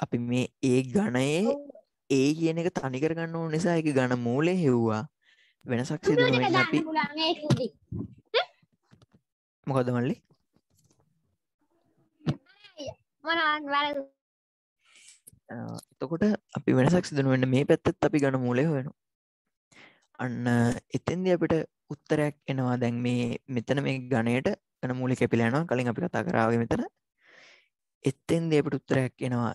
අපි මේ ඒ ගණයේ ඒ කියන එක තනිකර ගන්න ඕන නිසා එක ගණ මූලය හෙව්වා වෙනසක් සිදු නොවෙන්න අපි. මොකද මල්ලි? එතකොට අපි වෙනසක් සිදනුවන්න මේ පැත්තත් අපි ගණ මූලය හොයනු අන්න එතෙන්ද අපිට උත්තරයක් එනවා. දැන් මේ මෙතන මේ ගණයට ගන මූලි කැපිලයනවා කලින් අපි කතා කරාව මෙතන. එත්තෙන්ද අපිට උත්තරයක් එනවා.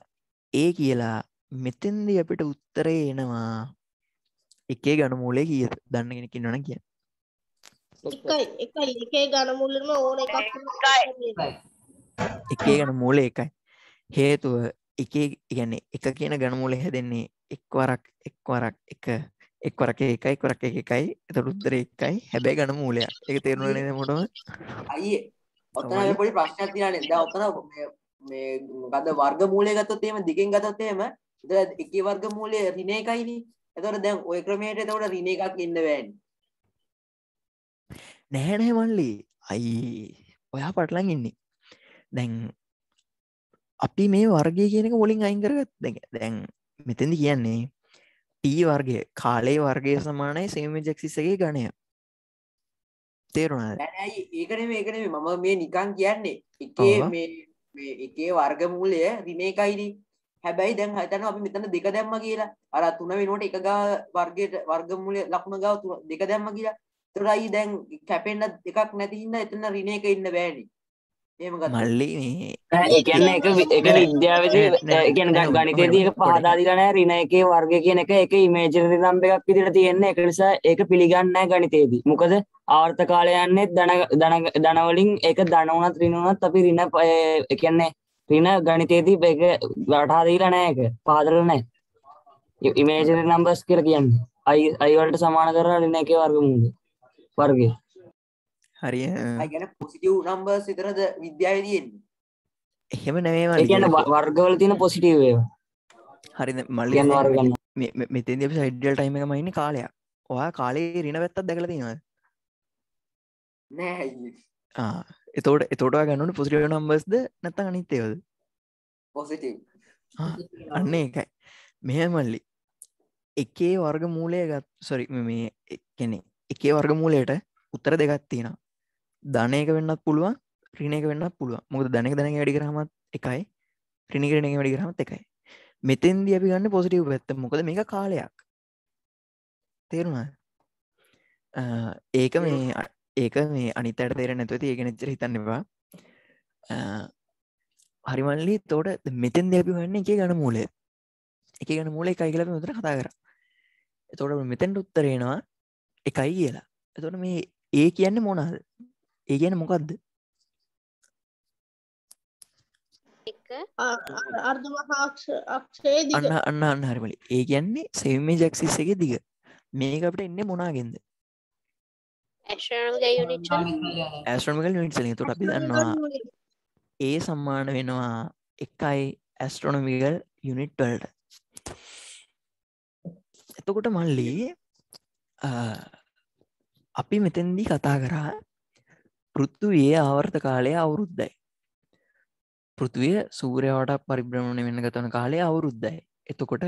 ඒ කියලා මෙතෙන්ද අපිට උත්තරේ එනවා එකේ ගණ මූලේ කිය දන්න කෙනෙක් ඉන්නවන කිය එකයි. එකයි. එකේ ගණ මුල්ලම ඕන එකක් එකේ ගණ මූල එකයි. හේතුව එක ඉගැන්නේ එක කියන ගණමූල හැදෙන්නේ එක්වරක් එක්වරක් එක එක්වරක එකයි කොරක් එක එකයි. එතට උත්තර එකයි. හැබැයි ගණ මූලයක් එක තේරුණන මොටම? අයියේ. ඔතන පොඩි ප්‍රශ්නයක් තියෙනනේ දැන් ඔතන මේ මේ මොකද වර්ග මූලය ගත්තොත් එහෙම දිගෙන් ගත්තොත් එහෙම එතකොට එකේ වර්ග මූලය ඍණ එකයිනේ එතකොට දැන් ওই ක්‍රමයට එතකොට ඍණ එකක් ඉන්න බෑනේ. නැහැ නැහැ මල්ලි. අයි ඔයා පටලන් ඉන්නේ. දැන් අපි මේ වර්ගය කියනක මුලින් අයින් කරගත් දැන් මෙතැදි කියන්නේ ටී වර්ගය කාලේ වර්ගය සමානයි සේම ජක්සිසගේ ගණය තේරුණ ඒකන මේකන මම මේ නිකන් කියන්නේ එකේ මේ එකේ වර්ග මූලය රින එකයිදී හැබැයි දැන් හතන අපි මෙතන දෙක දැම්ම කියලා. අර තුන වෙනට එක ගා වර්ගයට වර්ගමූලය ලකුණ ගාව දෙක දැම්ම කියලා. තුරයි දැන් කැපෙන්න්න එකක් නැතිහින්න එතන රින එක ඉන්න බෑනි. මල්ලි ඒකන්න එක එක විද්‍යාවද ගැන ගනිතේදී එක පහදාදිලනෑ රින එකේ වර්ග කියන එක එක ඉමේජරි නම්බ එකක් විදිට තියෙන්නේ. එක නිසා ඒක පිළිගන්න ගනිතේදී මොකද ආර්ථ කාලයන්නෙත් දන දනවලින් එක දනවනත් රිනුවනත් අපි රින එකන්නේ රින ගනිතේදී එක වටාදීලා නෑ එක පාදර නෑ ඉමේජරි නම්බස් කර කියන්නේ. අයි අයිවලට සමාන කර රින එක වර්ගමුද වර්ගේ හරිය ගැන පොසිටව් නම්බර්ස් විතරද විද්‍යාව තියෙන්නේ? එහෙම නැවේම කියන වර්ගවල තියෙන පොසිටව් හරි මල්ලි වර්ගන්න මෙතන් දෙ සයිඩල් ටයිම එක මයින්න කාලයක්. ඔයා කාලේ රින වැත්තත් දැකල තිනවද නෑ එතෝට එතෝට ගන්නු පොසිටිය නම්බස්ද නැත අනිත්තයවද පොසිටව් අන්න එකයි මෙහ මල්ලි එකේ වර්ග මූලය ගත් සොරි මේ කෙනෙ එකේ වර්ග මූලයට උත්තර දෙගත් තියෙන ධනයක වෙන්නත් පුළුවන් රිනක වෙන්න පුළුව මොකද දැනක දැන වැඩි කරහමත් එකයි රිනිකරනක වැඩි කරහමත් එකයි. මෙතෙන්ද අපි ගන්න පොසිටව් පැත්ත මොකද? මේක කාලයක්. තේරුණා ඒක මේ ඒක මේ අනිතට තේර නැතුවති ඒක නෙච්චර හිතන්නවා හරිමල්ලි තෝට මෙතෙන් දැපි වන්න එක ගන මූලය. එක ගන මූල එකයි කියල මුතර කතා කර. තෝට මෙතැන්ට උත්තරේනවා එකයි කියලා. එතොට මේ ඒ කියන්න මොනාද ඒ කියන මොකක්ද අන්න අන්න අන්න හරිමලි ඒ කියන්නේ සෙවමේ ජක්සිස් එක දිග. මේක අපට එන්න මොනාගෙන්ද ඇස්ට්‍රමිකල් නිට්සලින් තුට අපි දන්නවා ඒ සම්මාන වෙනවා එකයි ඇස්ට්‍රොනමිකල් යුනිට්වල්ට එතකොට මල්ලි අපි මෙතැන්දී කතා කරා පෘත්තුවයේ ආවර්ත කාලය අවුරුද්දයි පෘතුවය සූරයාවට පරිබ්‍රමණ වෙන්න ගතවන කාලය අවුරුද්දයි එතකොට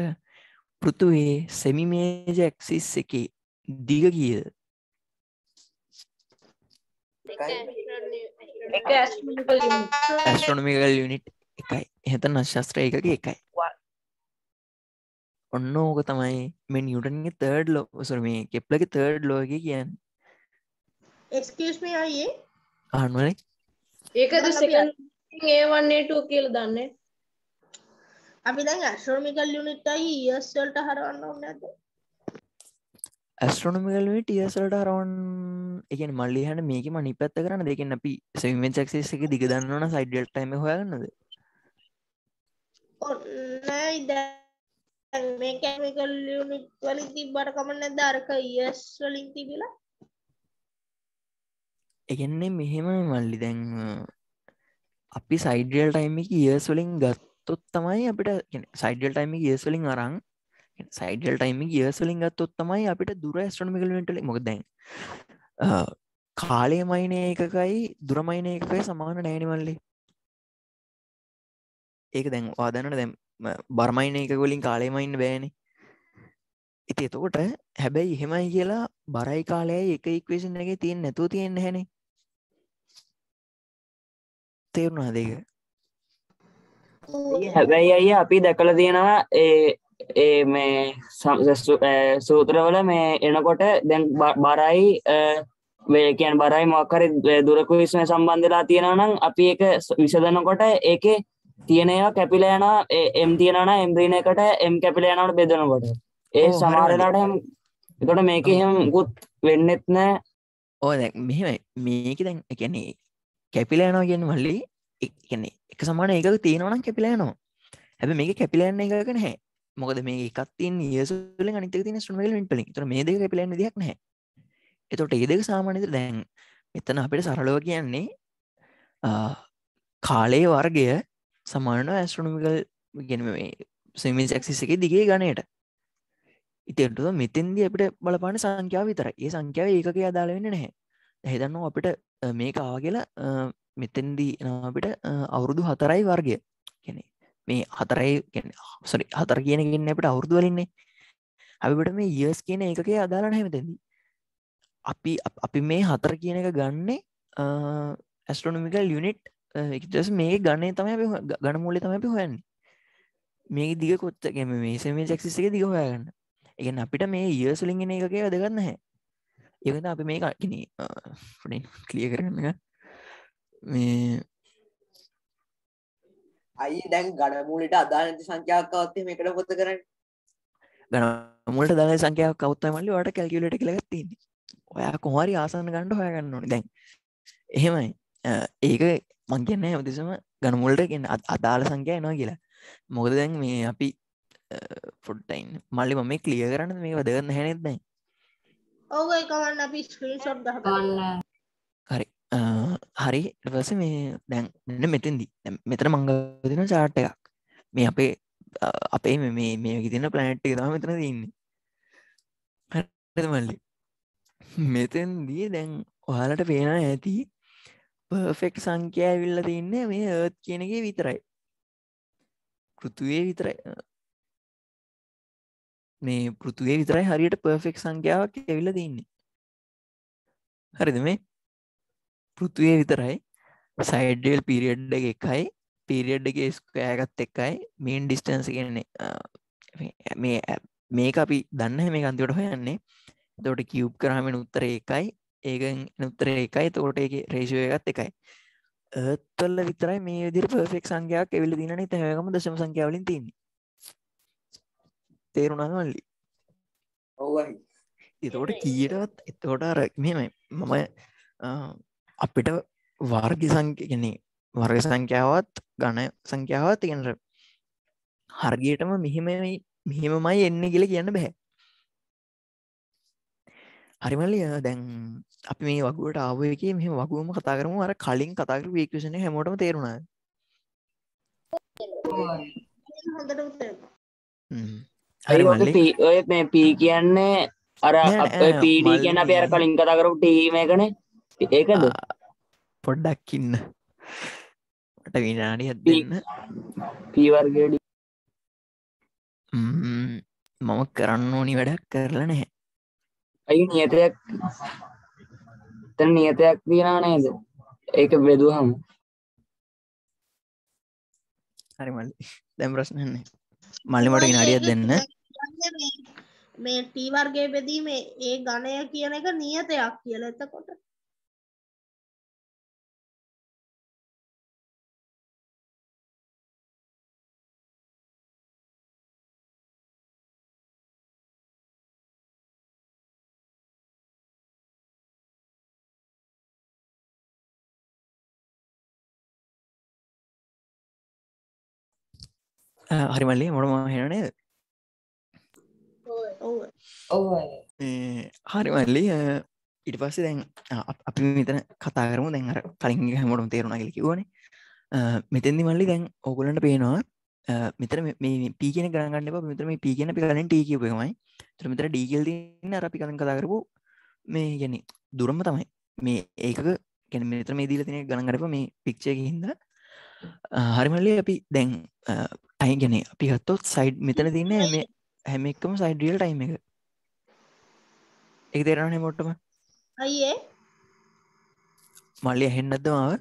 පෘතුවේ සෙමිමේජ ඇක්සිස් එකේ දිග කියද ඇස්ට්‍රොනමිකල් යුනිට් එකයි. එහත නශස්ත්‍ර එකක එකයි. ඔන්න ඕක තමයි මෙ නිියටන්ගේ තර්ඩ් ලෝ සර මේ කෙප්ලක තර්ඩ් ලෝක කියන්න. අයේ ආනුවල ඒකද සකන් ඒ වන්නේට කියල දන්නේ? අපි දැන් ඇස්ට්‍රෝමිකල් යුනිටයි ඒස්වල්ට හරවන්න ඕන්න ඇද ඇස්ට්‍රොනමිකල් ටියසල්ට අරවන් එකන් මල්ලි හන මේක මනි පැත්ත කරන දෙකෙන් අපි සවිම චක්සේස එක දිග දන්නවන සයිඩල් ටයිම හොයන්නද ඔන්නයිද මේ කැමිකල් යුනිට් වලින් තිබ්බට කමන්න ධර්ක ඒස් වලින් තිබිලා? එකන්නේ මෙහෙම මල්ලි. දැන් අපි සයිඩල් ටයිම එක ඒස් වලින් ගත්තොත් තමයි අපිට සයිඩල් ටයිම ඒස් වලින් අරං සයිඩල් ටයිම ඒස් වලින් ගත්තොත් තමයි අපිට දුර ස්ට්‍රමිකල්ටල මොක දැන් කාලය මයින එකකයි දුරමයින එකකයි සමාන නෑනිමල්ලි ඒක දැන් වාදනට දැම් බර්මයින එක ගොලින් කාලේමයින්න බෑනේ. ඉති එතකොට හැබැයි එහෙමයි කියලා බරයි කාලය එක ඉක්වේෂන් එක තියෙන් නැතුව තියෙන්න හැනේ තේරුණා දෙක හැබැයි අය අපි දැකල තියෙනවා ඒ ඒ මේ සූත්‍රවල මේ එනකොට දැන් බරයි වේ කියන් බරයි මොක්කරි දුරකු විශ්මය සම්බන්ධලා තියෙනවා නම් අපි ඒක ස්- විසඳනකොට ඒකේ තියෙනවා කැපිලා යනවා එම් තියෙනවන එම්බ්‍රීන එකට එම් කැපිලා යනවට බෙදනකොට. ඒ එම එකොට මේක එහෙම ගුත් වෙන්නෙත් නෑ. ඕ දැ මෙහෙමයි. මේක දැන් එකන්නේ කැපිලෑනවා කියන්න මල්ලි එකන්නේ එක සමාන එකක තියෙනවනම් කැපිලෑනවා හැබ මේක කැපිලෑන්න එකක නැහැ මොකද මේ එකත්තින් ඒසුල අනිත තින ස්ටමල පලින් තර මේ දෙක කැපිලන්න දෙයක් නෑ එතොට ඒ දෙක සාමානත දැන් මෙතන අපිට සරලව කියන්නේ ආ, කාලේ වර්ගය සමාන ඇස්ට්‍රොනමිකල් ගෙන සමින් සක්සිස් එක දිගේ ගණයට ඉතිට මෙතන්ද අපිට බලපාන සංඛ්‍යාව විතර ඒ සංඛ්‍යාව ඒකක අදාළ වෙන්න නැහැ. හැදන්න අපිට අ, මේක ආ කියලා මෙතන්දී අපිට අ, අවුරුදු හතරයි වර්ගය කෙනෙ මේ හතරයි සරි හතර කියනගන්න අපට අවුරුදු වලින්නේ අපිට මේ යස් කියන එකක අදාලා හැමතැදී අපි අප- අපි මේ හතර කියන එක ගන්නේ ඇස්ට්‍රොනමිකල් යුනිට් එකස් මේ ගණය තමයි අපි හො- ග- ගණ මුල්ලි තම අපි හොයන්නේ. මේ දිග කොත්තගැම මේ සම ජක්සිස එක දිග හොයාගන්න. එකන අපිට මේ ඒසුලින්ගෙන එකක වැදගන්න හැ ඒකත අපි මේ කන කලිය කරන්න එක. මේ අයි දැන් ගඩමූලට අදානති සංඛ්‍යාවකවත්තේ මේකට පොත කරන්න? ගනමුලට දන සංකයක් කවත්ත මල්ලි වට කැල්කිලට කළගත්තින්නේ ඔයා කොහරි ආසන්න ගණ්ඩ හොයගන්න ඕන. දැන් එහෙමයි. ඒක මං කියන්න හමතිසම ගනමුල්ට ගෙන අදාළ සංඛ්‍ය එනවා කියලා. මොකද දැන් මේ අපි ෆොඩ්ටයින් මල්ලි මම මේ කලිය කරන්න මේ වදගන්න හැනෙත් දැන්? ඔව එකවන්න අපි ස්ක්‍රීන් ෂොට් ගහ ගන්න හරි හරි. ඊට පස්සේ මේ දැන් මෙන්න මෙතෙන්දි. දැන් මෙතන මංගදින චාට් එකක්. මේ අපේ අ, අපේ මේ- මේ මේ තින ප්ලනට් එක තම මෙතන තින්නේ හරිද මල්ලි? මෙතන්දී දැන් ඔයාලට පේන ඇති පර්ෆෙක්් සංඛ්‍යය ඇවිල්ල තින්නේ මේ ඒත් කියනගේ විතරයි. පෘතුවේ විතරයි. අ, මේ පෘතුවේ විතරයි හරියට පර්ෆෙක්් සංඛ්‍යාවක් ඇවිල්ල තින්නේ. හරිද මේ? පෘතුවේ විතරයි. සයිඩල් පිරිියඩ් එක එකයි. පිරිියඩ් එක ස්කෑගත් එක්කයි මේන් ඩිස්ටන්ස කියන්නේ මේ මේක අපි දන්න මේ අන්තිවට හොයන්නේ. තොට කිව් කරාමෙන උත්තර එකයි. ඒකෙන් උත්තර එකයි. තෝට එක රේෂය එකත් එකයි. ඒත්තල්ල විතරයි මේ විදිර පර්ෆෙක් සංඛ්‍යයක් එවිල දිනන තැවකම දශම සංඛ්‍යාවලින් තින්නේ තේරුණාද මල්ලි? ඔවයි එතකොට කීයටවත් එතකොට අර මෙමයි මම අපිට වර්ග සංකයනේ වර්ග සංඛ්‍යාවත් ගණ සංඛ්‍යාවත් තියනට හර්ගයටම මෙහෙමයි මෙහෙමමයි එන්න කියල කියන්න බැහැ හරිමල්ලිය දැන් අපි මේ වගුවට ආව එක මෙහම වගුවම කතා කරම. අර කලින් කතාකර වේකෂණය හැමෝටම තේරුණා. හරි ඔය මේ පී කියන්නේ අර පීඩී කියන අප අර. කලින් කතා කරපු ටීම එකන ඒකද? පොඩ්ඩක්කින්න මට විනාඩියත් දෙන්න. පීවර්ගඩි ම්ම්, මම කරන්න ඕනි වැඩක් කරලා නැහැ. අයි නියතයක්? තැන නියතයක් තියෙනවා නේද? ඒක බෙදුවහම. හරි මල්ලි. දැම් ප්‍රශ්නන්නේ මල්ලි මට විනාඩියත් දෙන්න. මේ ටීවර්ගේ බෙදීම ඒ ගණය කියන එක නියතයක් කියල. එතකොට හරි මල්ලි මොටම හෙනනේද ඔව. ඔව්. හරි මල්ලි ඉට පස්සේ දැන් අප- මෙතන කතා කරමු. දැන් අර කලින් හැමෝටම තේරුණ කියල කිවන මෙතැදි මල්ලි දැන් ඔගුලන්ට පේනවා මෙතර මේ පීගෙන ගරගන්න මෙතර මේ පීගෙන අපි කලින් ටී කියපමයි තර මෙතර ඩීගල් අර අපි කලින් කතා කරපු මේ ගැන දුරම තමයි. මේ ඒක ගැන මෙතර මේ දීල තින ගණන් කරප මේ පික්ෂය හින්ද හරිමල්ලි අපි දැන් ටයි ගැන අපි ගත්තොත් සයිඩ් මෙතන තින්න මේ හැම එක්කම සයිඩියල් ටයිම් එක. එක තේරනේ මොට්ටම? අයිඒ මල්ලි ඇහෙන්නද මාව?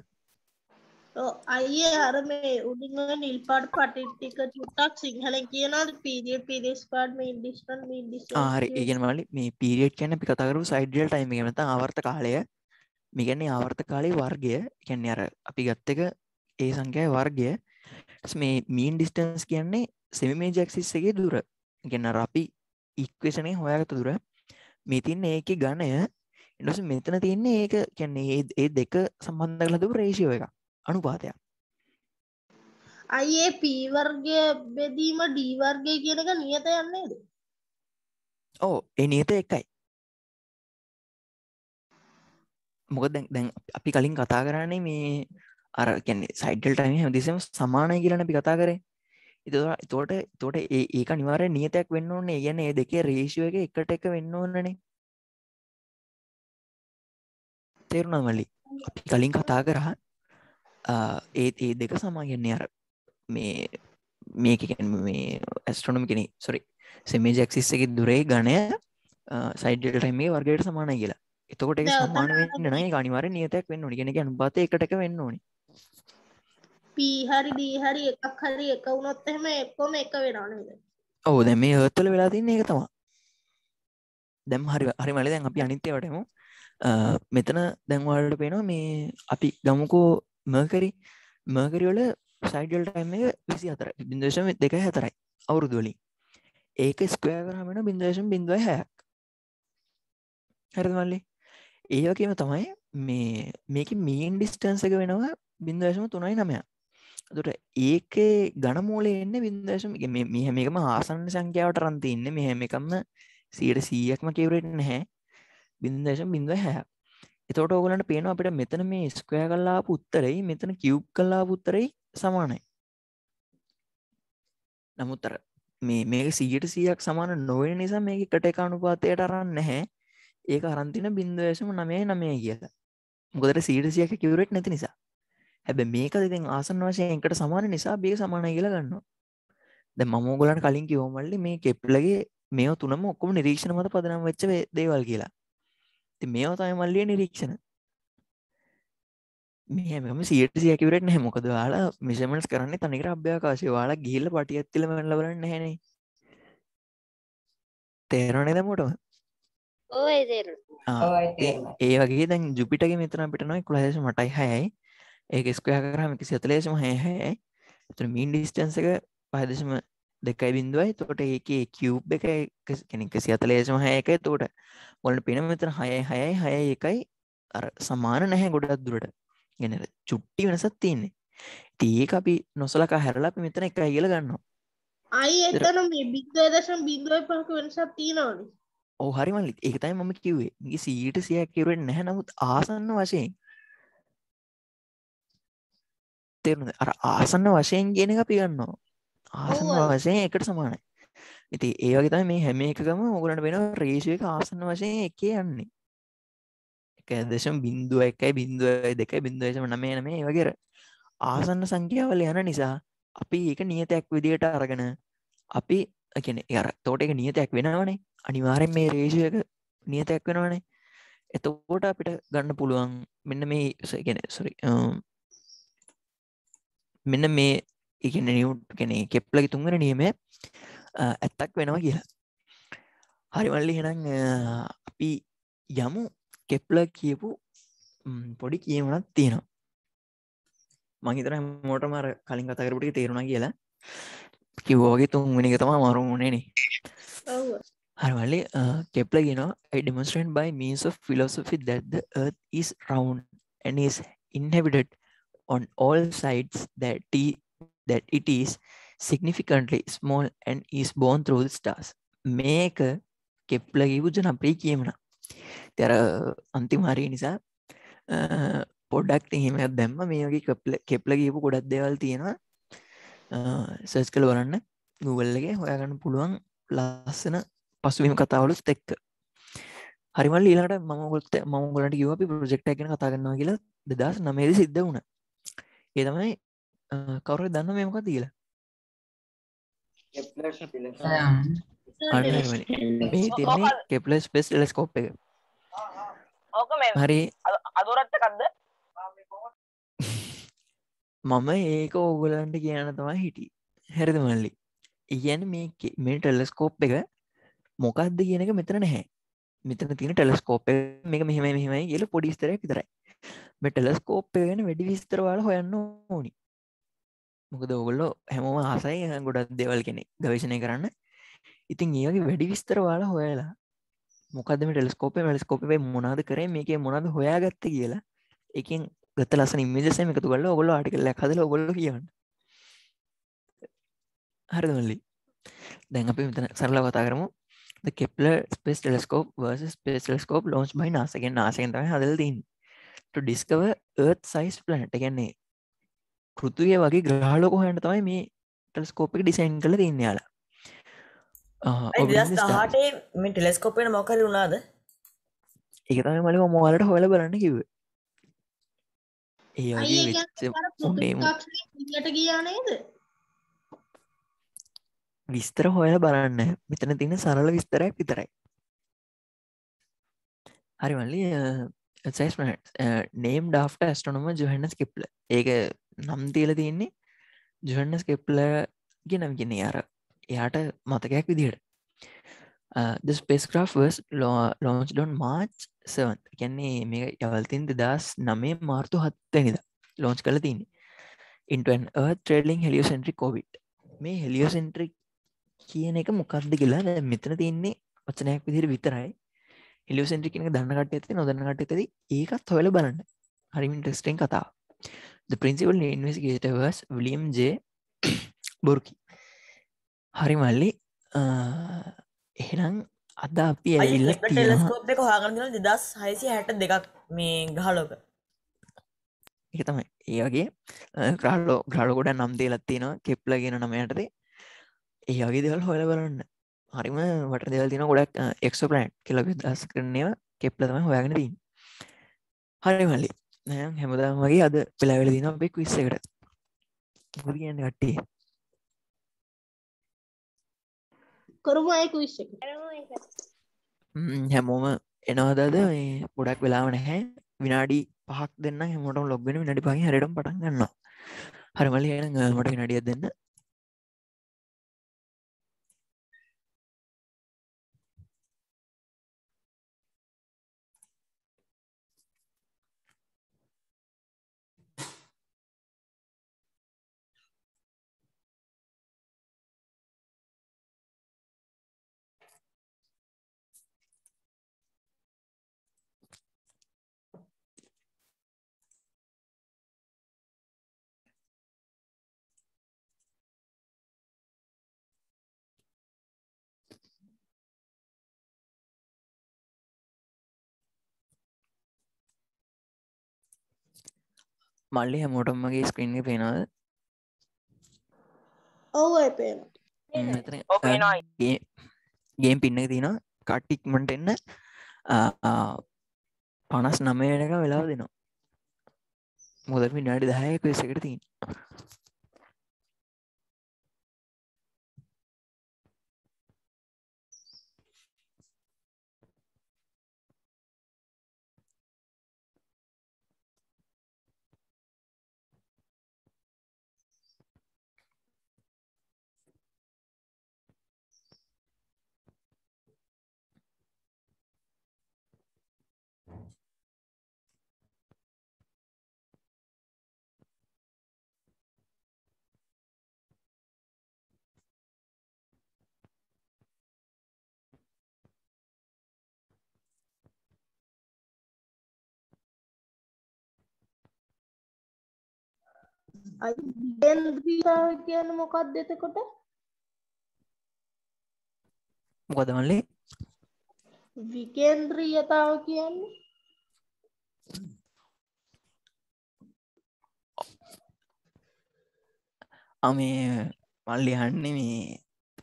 අයියේ අර මේ උඩින් ඔය නිල් පාට පටි ටික චුට්ටක් සිංහලෙන් කියනවාද පීරියඩ් පීරියඩ්ස් පාඩ් මීන් ඩිස්ටන්ස් ආරි ඒගෙන මලි මේ පීරියට් කියන අපි කතා කරපු සයිඩල් ටයිම් නැත්නම් ආවර්ත කාලය. මේ කියන්නේ ආවර්ත කාලයේ වර්ගය. කියන්නේ අර අපි ගත්ත එක ඒ සංඛ්‍යාවේ වර්ගය. මේ මීන් ඩිස්ටන්ස් කියන්නේ සෙමි මේජර් ඇක්සිස් එකේ දුර. අර අපි ඉක්වේෂන් එකෙන් හොයාගත්ත දුර. මේ තින්නේ ඒකේ ඊට පස්සේ මෙතන තින්නේ ඒක කියන්නේ ඒ දෙක සම්බන්ධ කරලා දීපු රේෂියෝ එක අනුපාතයක්. අයියේ පී වර්ගය බෙදීම ඩී වර්ගය කියන එක නියත යන්නේද ඕ ඒ නියත එකයි. දැන් දැන් අපි කලින් කතා කරන්නේ මේ අර කියන්නේ සයිඩල් ටයිම හැමතිස්සම සමානයි කියලානේ අපි කතා කරේ එතකොට ඒ ඒක අනිවාර්යෙන් නියතයක් වෙන්න ඕනේ. ඒ කියන්නේ මේ දෙකේ රේෂියෝ එක එකට එක වෙන්න ඕනනේ. තේරුණාද මල්ලි? අපි කලින් කතා කරා ඒ ඒ දෙක සමාන කියන්නේ අර මේ මේක කියන්නේ මේ ඇස්ට්‍රොනොමි කියන්නේ සෝරි සෙමේජ් ඇක්සිස් එකේ දුරේ ඝනය සයිඩල් ටයිම් එකේ වර්ගයට සමානයි කියලා. එතකොට සමාන වෙන්න නම් ඒක අනිවාර්යෙන් නියතයක් වෙන්න ඕනේ. කියන්නේ අනුපාතය එකට එක වෙන්න ඕනේ. පී හරි ඩී හරි එකක් හරි එක වුණොත් එහෙම එක්කොම එක වෙනවා නේද ඔව් දැන් මේ earth වල වෙලා තින්නේ ඒක තමයි. දැන් හරි හරි මල්ලි දැන් අපි අනිත් ඒවාට එමු. අ, මෙතන දැන් ඔයාලට පේනවා මේ අපි ගමුකෝ මර්කරි මර්කරි වල සයිඩල් ටයිම් එක 24යි 0.24යි අවුරුදු වලින්. ඒක ස්ක්වයර් කරාම වෙන 0.06ක්. හරිද මල්ලි? ඒ වගේම තමයි මේ මේකේ මීන් ඩිස්ටන්ස් එක වෙනවා 0.39. එතකොට ඒකේ ඝනමූලය එන්නේ 0. මේ මේ හැම එකම ආසන්න සංඛ්‍යාවට අරන් තින්නේ මේ හැම එකම 100%ක්ම කියවරෙන්නේ නැහැ 0.06ක්. එතකොට ඕගොල්ලන්ට පේනවා අපිට මෙතන මේ ස්ක්වයර් කරලා ආපු උත්තරෙයි මෙතන කියුබ් කරලා ආපු උත්තරෙයි සමානයි. නමුත් අර මේ මේක 100%ක් සමාන නොවන නිසා මේක එකට එක අනුපාතයට අරන් නැහැ. ඒක අරන් තින 0.99 කියලා. මොකද 100%ක් කියවරෙట్ නැති නිසා. හැබැයි මේක ඉතින් ආසන්න වශයෙන් එකට සමාන නිසා මේක සමානයි කියලා ගන්නවා. දැන් මම ඕගොල්ලන්ට කලින් කිව්වා මල්ලි මේ කෙප්ලගේ මේව තුනම ඔක්කොම නිරීක්ෂණ මත පදනම් වෙච්ච දේවල් කියලා. ඉතින් මේව තමයි මල්ලියේ නිරීක්ෂණ. මේ හැමෝම 100% ඇකියුරේට් නැහැ. මොකද ඔයාලා මෙෂර්මන්ට්ස් කරන්නේ තනිකර මැනලා බලන්නේ නැහැනේ. තේරෙනවද නේද මොකටද? ඔය තේරුණා. ඔව්, ඒ වගේ දැන් ජුපිටර්ගේ මෙතන අපිට නෝ 11.6යි. ඒක ස්ක්වයර් කරාම 146.6යි. එතන මීන් ඩිස්ටන්ස් එක 5.2යි බිඳුවයි. එතකොට ඒකේ කියුබ් එක කියන්නේ 146.6යි. එතකොට ඔයාලට පේනවා මෙතන 6යි 6යි 6යි 1යි අර සමාන නැහැ ගොඩක් දුරට. අර චුට්ටි වෙනසක් තියෙන්නේ. ඒක අපි නොසලකා හැරලා අපි මෙතන එකයි කියලා ගන්නවා. අයි එතන මේ බින්දුව දශම බින්දුවයි පහක වෙනසක් තියෙනවනේ ඔව් හරි මල්ලි. ඒක තමයි මම කිව්වේ. මේක 100% කියුවේ නැහැ. නමුත් ආසන්න වශයෙන් තේරුණාද? අර ආසන්න වශයෙන් කියන එක අපි ගන්නවා. ආසන්න. වශයෙන් එකට සමානයි. ඉතින් ඒ වගේ තමයි මේ හැම එකකම ඕගොල්ලන්ට වෙන රේෂියෝ එක ආසන්න වශයෙන් එකේ යන්නේ. 1.01යි 0.2යි 0.99 මේ වගේ අර ආසන්න සංඛ්‍යාවල යන නිසා අපි ඒක නියතයක් විදිහට අරගෙන අපි ඒ අර එතකොට ඒක නියතයක් වෙනවනේ. අනිවාර්යෙන් මේ රේෂියෝ එක නියතයක් වෙනවනේ. එතකොට අපිට ගන්න පුළුවන් මෙන්න මේ කියන්නේ සොරි මෙන්න මේ නිව්ට් කියන්නේ කෙප්ලර්ගේ තුන්වෙනි නියමය අ, ඇත්තක් වෙනවා කියලා. හරි මල්ලි එහෙනම් අ, අපි යමු කෙප්ලර් කියපු පොඩි කියමනක් තියෙනවා. මං හිතනවා හැමෝටම අර කලින් කතා කරපු ටික තේරුණා කියලා. කිව්වා වගේ තුන්වෙනි එක තමයි අමාරුම වුණේ නේ. ඔව් හරි මල්ලි කෙප්ලර් කියනවා I demonstrate by means of philosophy that the earth is round and is inhabited on all sides that i- that it is significantly small and is born through the stars මේක Kepler කියපු ජනප්‍රිය කියමන. ඉතින් අර අන්තිම හරිය නිසා අ, පොඩ්ඩක් එහෙමයක් දැම්ම මේ වගේ කෙප්ලර් කෙප්ලර් කියපු ගොඩක් දේවල් තියෙනවා. සර්ච් කරලා බලන්න Google එකේ හොයාගන්න පුළුවන් ලස්සන පසුබිම කතාවලුත් එක්ක හරිමල් ඊළඟට මම ඔයගොල්ලන්ට මම ඔයගොල්ලන්ට කිව්වා අපි ප්‍රොජෙක්ට් එකක් ගැන කතා කරනවා කියලා 2009 දී සිද්ධ වුණා. ඒ තමයි අ, කවුරුහරි දන්නව මේ මොකක්ද කියලා? අන්න හරිමනේ. මේ තියන්නේ කෙප්ලර් ස්පේස් ටෙලස්කෝප් එක. හරි. අදුරත්ත කක්ද මම ඒක ඕගලන්ට කියන තමයි හිටි හැරද මල්ලි? ඉගැන මේ මේ ටෙලස්කෝප් එක මොකක්ද කියන එක මෙතන නැහැ. මෙතන තියෙන ටෙලස්කෝප් එක මෙහෙම මෙහෙමයි කියල පොඩිස්තරයක් විතරයි ටෙලස්කෝප් ගැන වැඩි විස්තරවාල හොයන්න ඕනි. මොකද ඔගොල්ලෝ හැමෝම ආසයි ගොඩක් දෙවල් කෙනෙ ගවේශණය කරන්න. ඉතින් ඒගේ වැඩි විස්තරවාල හොයලා මොකදම ටෙලස්කෝපේ වැලස්කෝපේ මොනාද කරේ? මේක මොනද හොයාගත්ත කියලා එකින් ගත ලස ඉමජසම එකතු කල ඔගොල ආටිකල්ල හදල ඔගොල්ල කියන්න හරිදමල්ලි දැන් අපි මෙතන සරලා කතා කරමු. කෙප්ල ස්පේස් ටෙලස්කෝප් වර්ස ස්පේස් ටෙලස්කෝප් ලෝච් බයි නාසගෙන් නාසගෙන් තම හදල තින් ඩිස්කව ඒත් සයිස් පලනට ගැන්නේ පෘතුය වගේ ග්‍රහලෝක හොයන්න තමයි මේ ටෙලස්කෝපික ඩිසයින් කළ තින්න යාලා. දහටේ මේ ටෙලස්කෝපෙන මොකර වුණාද? ඒක තම මලිම මොවාලට හොල බලන්න කිව ඒ අයිය වගේ කියන්නේ වෙච්ච අර උන්නේම පෘථිවි කක්ෂයේ ගියා නේද? විස්තර හොයල බලන්න. මෙතන තින සරල විස්තරයක් විතරයි. හරි මල්ලි නේම් ඩාෆ්ට ඇස්ටනොම ජොහන්න ස්කිප්ල ඒක නම් තියල තියෙන්නේ ජොහන්න ස්කෙප්ල ගෙනම් ගෙන අර එයාට මතකයක් විදිහට. Uh, the spacecraft was lau- launched on March 7th කියන්නේ මේ යවල්තින් දෙදස් නමේ මාර්තු හත්තනිද ලෝංච් කළ තින්නේ into an earth trailing heliocentric orbit. මේ හෙලියෝසෙන්ට්‍රික් කියන එක මොකක්ද කියලා දැන් මෙතන තියන්නේ වචනයක් විදිහට විතරයි. හෙලියෝසෙන්ට්‍රික් කියන එක දන්න කට්ටිය ඇති නොදන්න කට්ටිය ඇති ඒකත් හොයලා බලන්න. හරිම ඉන්ට්‍රස්ටිං කතාව. The principal investigator was William J. බොර්කි හරි මල්ලි එහෙනම් අද අපි ඇවිල්ල තියෙනවා. ටෙලස්කෝප් එක හාගරන දෙදස් හයිසි හැට දෙකක් මේ ගහලෝක එක තමයි. ඒ වගේ ග්‍රහලෝ ග්‍රහලකොට නම් දේලත් තියෙනවා. කෙප්ල ගෙන නමයටද. ඒ වගේ දෙවල් හොල බලන්න හරිම වට දෙවල් තින ගොඩක් එක්ෝ ප්ලන්් කෙල දස් කරනය කෙප්ල තම හොයාගෙන දී හරි මල්ලි. හැමදාම් වගේ අද පෙලාවෙල දින අපෙක් විස්සකට ගන්න කට්ටිය කරමු අය කුවිස් එක. ම්, හැමෝම එනවදද මේ ගොඩක් වෙලාව නැහැ. විනාඩි පහක් දෙන්න හැමෝටම ලොබ්බෙන විනාඩි පහකින් හරියටම පටන් ගන්නවා. හරිමලි අ, මට විනාඩියක් දෙන්න මල්ලි හැමෝටම මගේ ස්ක්‍රීන් එක පේනවද. ගේම් පින්න තියෙනවා. කට්ටික්මට එන්න. පනස් නමයනක වෙලා දෙනවා. මුදල් විනාඩි දහයක වෙසකට තින් අයිඩෙන්ද්‍රීතාව කියන්න මොකක් දෙතකොට මොකද මල්ලි? විකේන්ද්‍රීයතාව කියන්නේ? අමේ මල්ලි හන්නේ මේ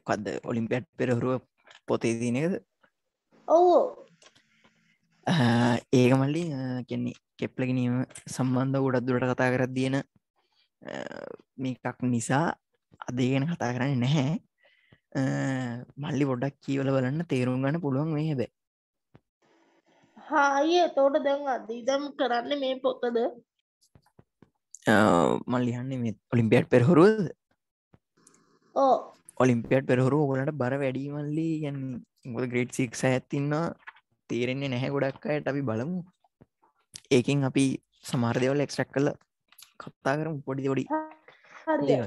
කද ඔලිම්පියට් පෙරහරුව පොතේ තිනකද ඔව්. ඒක මල්ලි කෙන්නේ කෙප්ලගෙනීම සම්බන්ධ ගොඩක් දුරට කතා කරත් තියෙන මේකක් නිසා අදගෙන කතා කරන්න නැහැ. මල්ලි පොඩක් කියවල බලන්න තේරුම් ගන්න පුළුවන් මේ හැබැ හාය තෝට දැන් අද ඉදම් කරන්න මේ පොතද? මල් ලියන්නේ මේ ඔලිම්පියට් පෙරහුරුවද? ඕ ඔලිම්පියට් පෙරහුරු ඔගලට බර වැඩීමල්ලි ගොද ග්‍රේට් සික් ඇත්තින්නවා තේරෙන්නේ නැහැ ගොඩක් අයට අපි බලමු. ඒකින් අපි සමාර දෙවල් එක්ස්ට්‍රක් කල කත්තා කරම පොඩි ොඩි හරි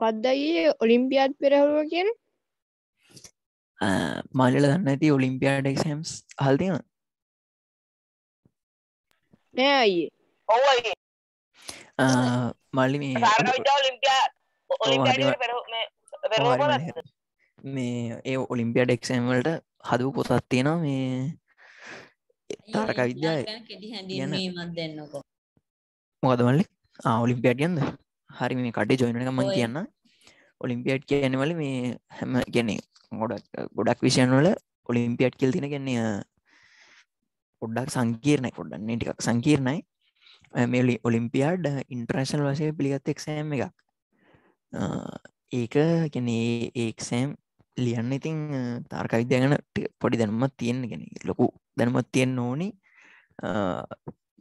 පද්දයි ඔලිම්පියත් පෙරහුව කියන මාලල දන්න ඇති ඔලිම්පියාඩ එක්සම්ස් හල්තිම නෑ අයියේ. ඔවයි මල්ලි මේ ඔලිම්පියාඩ මේ ඒ ඔලිම්පියඩ එක්සම්වලට හදපු පොතත් තියෙනවා මේ තාරක දෙන්නකො. මොකද මල්ලි? ඔලිම්පියට් යන්ද හරි මේ කටේ ජොයින එක මං කියන්න. ඔලිම්පියට් කියනවල මේ හැම ගැන ගොඩක් ගොඩක් විෂයන් වල ඔලිම්පියට් කියල් තින ගැන්නේ පොඩ්ඩක් සංකීර්ණයි. පොඩ්ඩන්නේ ටිකක් සංකීර්ණයි. මේ ඔලිම්පියාඩ් ඉන්ට්‍රශල් වසය පිළිගත් එක්සෑම් එකක්. ඒක ගැනේ ඒක්සෑම් ලියන්න ඉතින් තාර්ක විද්‍යාගන පොඩි දැනුමත් තියෙන ගෙන ලොකු දැනුමත් තියෙන් ඕනි.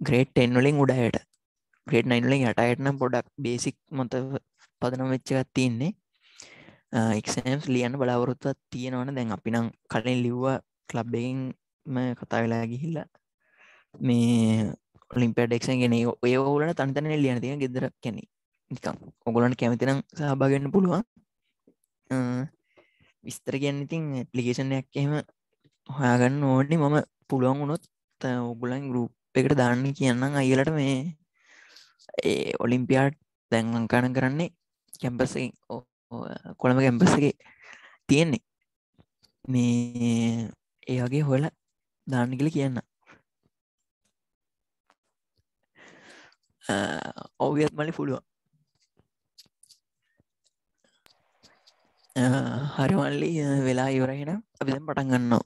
ග්‍රේට් එන්වලින් උඩයට. ග්‍රේට් නයින්ලින් යටයටනම් පොඩක් බේසික් මොත පදනම් වෙච්චකත් තියන්නේ. එක්සෑම්ස් ලියන්න බලාවරුත්වත් තියෙනවන දැන් අපි නම් කලින් ලිව්වා කලබ්බෙන් කතා වෙලා ගිහිල්ලා මේ ඔලිම්පියඩ් එක්ෂන් ගෙන. ඔය ඕලන තන්තන ලියන තිය ගෙදර කැනෙ නිකම් ඔගොලන්ට කැමතිනම් සහභාගන්න පුළුවන්. විස්තර කියන්න ඉතින් ඇපලිකේෂන්යක් එහෙම හොයාගන්න ඕඩි මම පුළුවන් වුණොත් ඔගුලන් ගරුප් එකට දාන්න කියන්නම්. අයිලට මේ ඒ ඔලිම්පියාට් දැන් ලංකාන කරන්නේ කැම්පස කොළඹ කැම්පසගේ තියෙන්නේ. මේ ඒ වගේ හොල දාන්න කියල කියන්න ඔව්‍යත් මලි පුළුවන්. හරිමල්ලි වෙලා ඉවරහෙන අපි දැන් පටන් ගන්නවා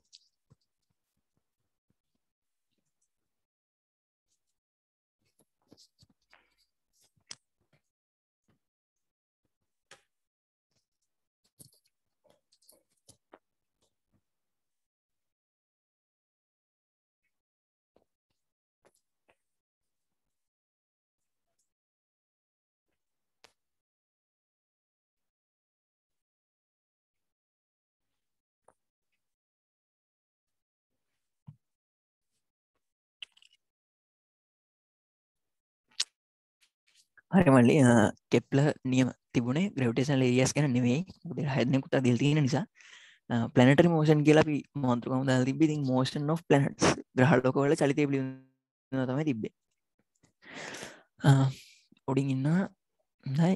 හරිමල්ලි කෙප්ල නියම තිබුණේ ග්‍රවටේෂන් ලේරියස් ගැන නෙවෙයි. ද හැදනෙකුත දෙල්තින නිසා. පලනටරි මෝෂන් කියලපි මොන්ත්‍රකම දල් තිබි මෝෂන් of පලනට් ග්‍රහල්ලොකවල චලිතය බි තමයි තිබ්බේ. ඔඩින් ඉන්න දයි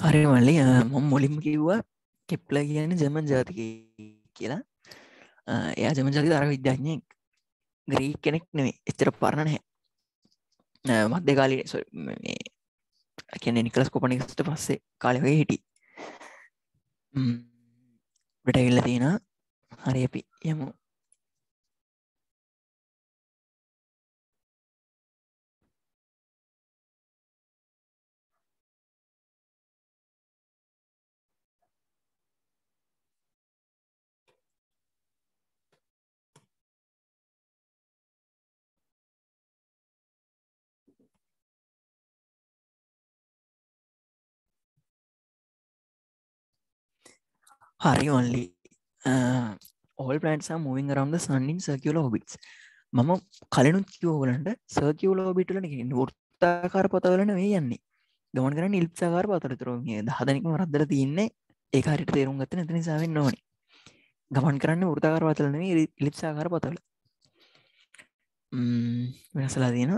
හරි මල්ලි මොම් මුලින්ම කිව්වා කෙප්ල කියන ජමන් ජාතික කියලා. එයා ජම ජාති දර විද්‍යාඥයෙක්. ග්‍රී කෙනෙක් නෙවේ එච්චර පරණ නැහැ. මධ්‍ය කාලී කියන නිකලස් කොපනිකස්ට පස්සේ කාලවගේ හිටි. බටඉල්ල තියෙන හරි අපි යමු. හරි ඔන්ලි ඕල් පලන්සා මුවින් රම්ද සන්නින් සර්කියල හොබිටස් මම කලනුත් කිවෝලන්ට සර්කියවලෝ බිටලන වෘත්තාකාර පතවලන වේ යන්නේ. ගමන් කරන ඉල්සාකාර පතරතුරෝගේ දහදනක රද්දර තියන්නේ ඒකාරට තේරුම් ගත නැති නිසාවෙන් නොන ගමන් කරන්න වෘතාකාර පතලන ඉලිප්සාකාර පතල වෙනසලා තියෙන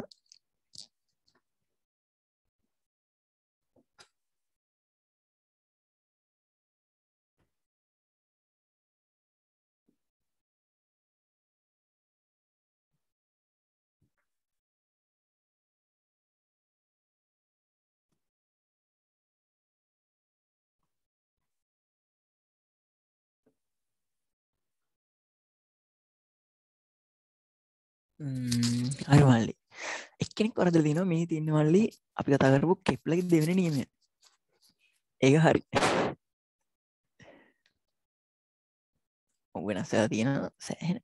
හරි මල්ලි. එක්කෙනෙක් වරදල දිනවා මේ තින්න මල්ලි අපි කතා කරපු කෙප්ලක දෙවෙන නියම ඒක හරි. ඔ වෙනස් තියෙන සෑහෙන.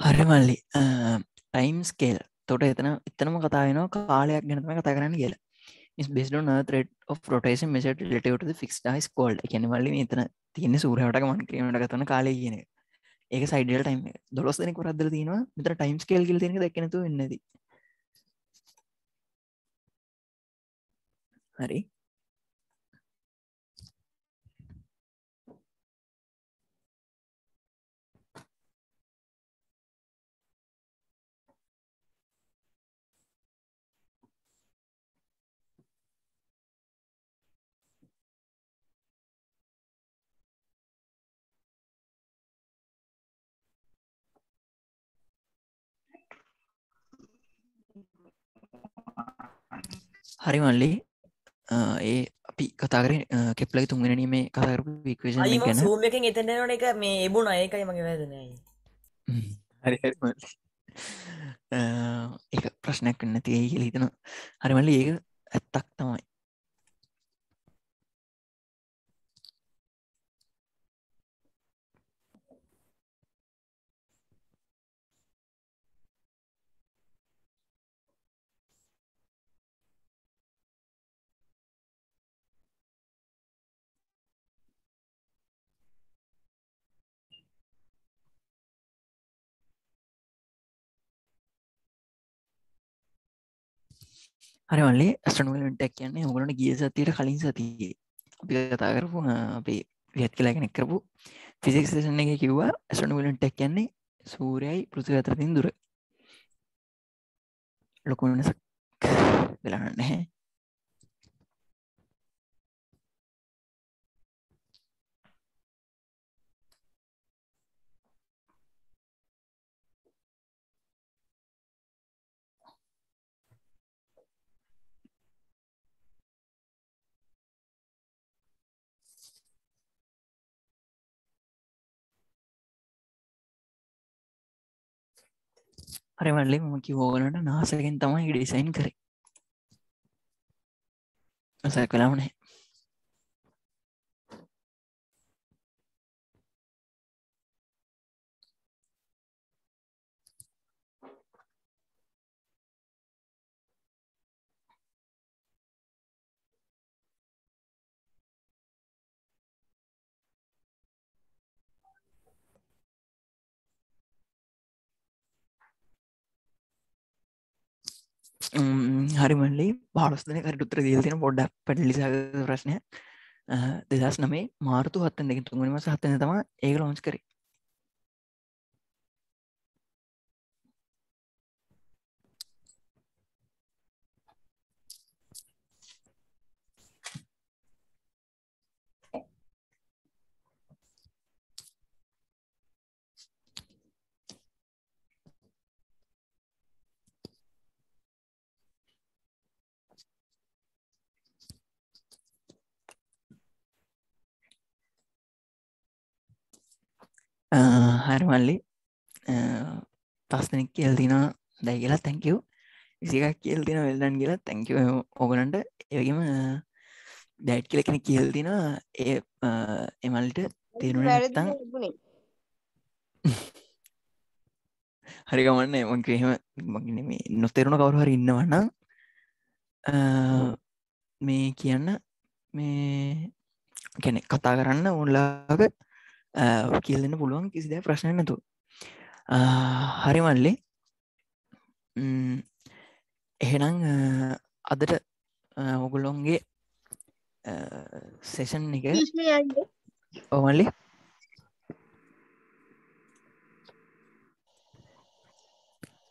හරි මල්ලි. ටයිම් ස්කේල් තොට එතන එතනම කතාවෙනවා කාලයක් ගැනතම කතා කරන්න කියලා. Is based on earth rate of rotation measured relative to the fixed ice cold. කියන මල්ලි එතන තියෙන සූරහට ගමන් කිරීමට ගතන කාලය කියන එක. ඒක සයිඩල් ටයිම් දොස් දෙනෙ කරදර තියෙනවා මෙතර ටයිම් ස්කේල් කිල් තියෙන දැක්නතු වෙන්නද හරි. හරි මල්ලි ඒ අපි කතාකර කෙප්ලයි තුන්ගෙන මේ කතාරපු වික්වේෂන් අයිම ගැන. එතන යන එක මේ එබුණ. ඒකයි මගේ වැදනයි හරි හරි මල්ලි. අ, ඒක ප්‍රශ්නයක් නැති ඒ කියල හිතන හරිමල්ලි ඒක ඇත්තක් තමයි හරි මල්ලේ ඇස්ටනුවලටක් කියන්නේ ඔගලට ගිය සතියට කලින් සතියේ අපි කතා කරපු අපේ වියත් කියලා කෙනෙක් කරපු ෆිසික් සේෂන් එක කිව්වා. ඇස්ටනුවලටක් කියන්නේ සූරයයි පෘති අතරතින් දුර. ලොකු වෙනසක් වෙලා නැහැ හරි මල්ලේ මම කිවෝගලට නාසකෙන් තමයි ඩිසයින් කරේ. අස කලාම නෑ හරි මල්ලි පාලස්දන කට උත්තර දීල් තින පොඩ්ඩක් පැටලිස ප්‍රශ්නය දෙදස් නමේ මාර්තු හත්තන් දෙක තුන්ගනි මස හත්තන තම ඒක ලෝංච් කරේ. හරමල්ලි පස්තනෙක් කියල් තින දැයි කියලා තැංකව විසිකක් කියල් තින වෙල්ඩන් කියලා. තැංකව ඕගනන්ට ඒවගේම දැට් කියල කෙන කියල් තින ඒ එමල්ට තේරුණ තන් හරිකමන්න එමක එහෙම මගන මේ නොතෙරුණ කවරු හරි ඉන්නවන්න මේ කියන්න මේ කැනෙ කතා කරන්න ඔන්ලාග කියලන්න පුළුවන් කිසිද ප්‍රශ්න නැතු හරි මල්ලි එහෙනම් අදට ඔගුලොන්ගේ සෙෂන් එක ඔමල්ලි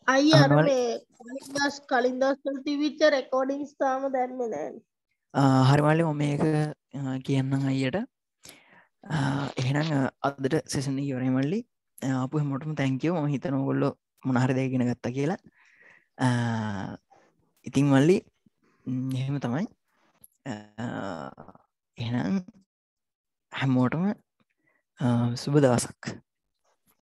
අයි අර. මේ කලින් දවස්වල තිබිච්ච රෙකෝඩින්ස් තාම දැම්මේ නැහැ හරිමල්ලි ඔ මේක අ, කියන්නම් අයියට එහෙනම් අදට සෙසන ඉවරමල්ලි අපපු හමටම තැංකව ම හිත නොගොල්ලො මොනහර දෙගෙන ගත්ත කියලා. අ, ඉතිං මල්ලි ම්, එහෙම තමයි. එහෙනම් හැමෝටම සුබ දවසක්.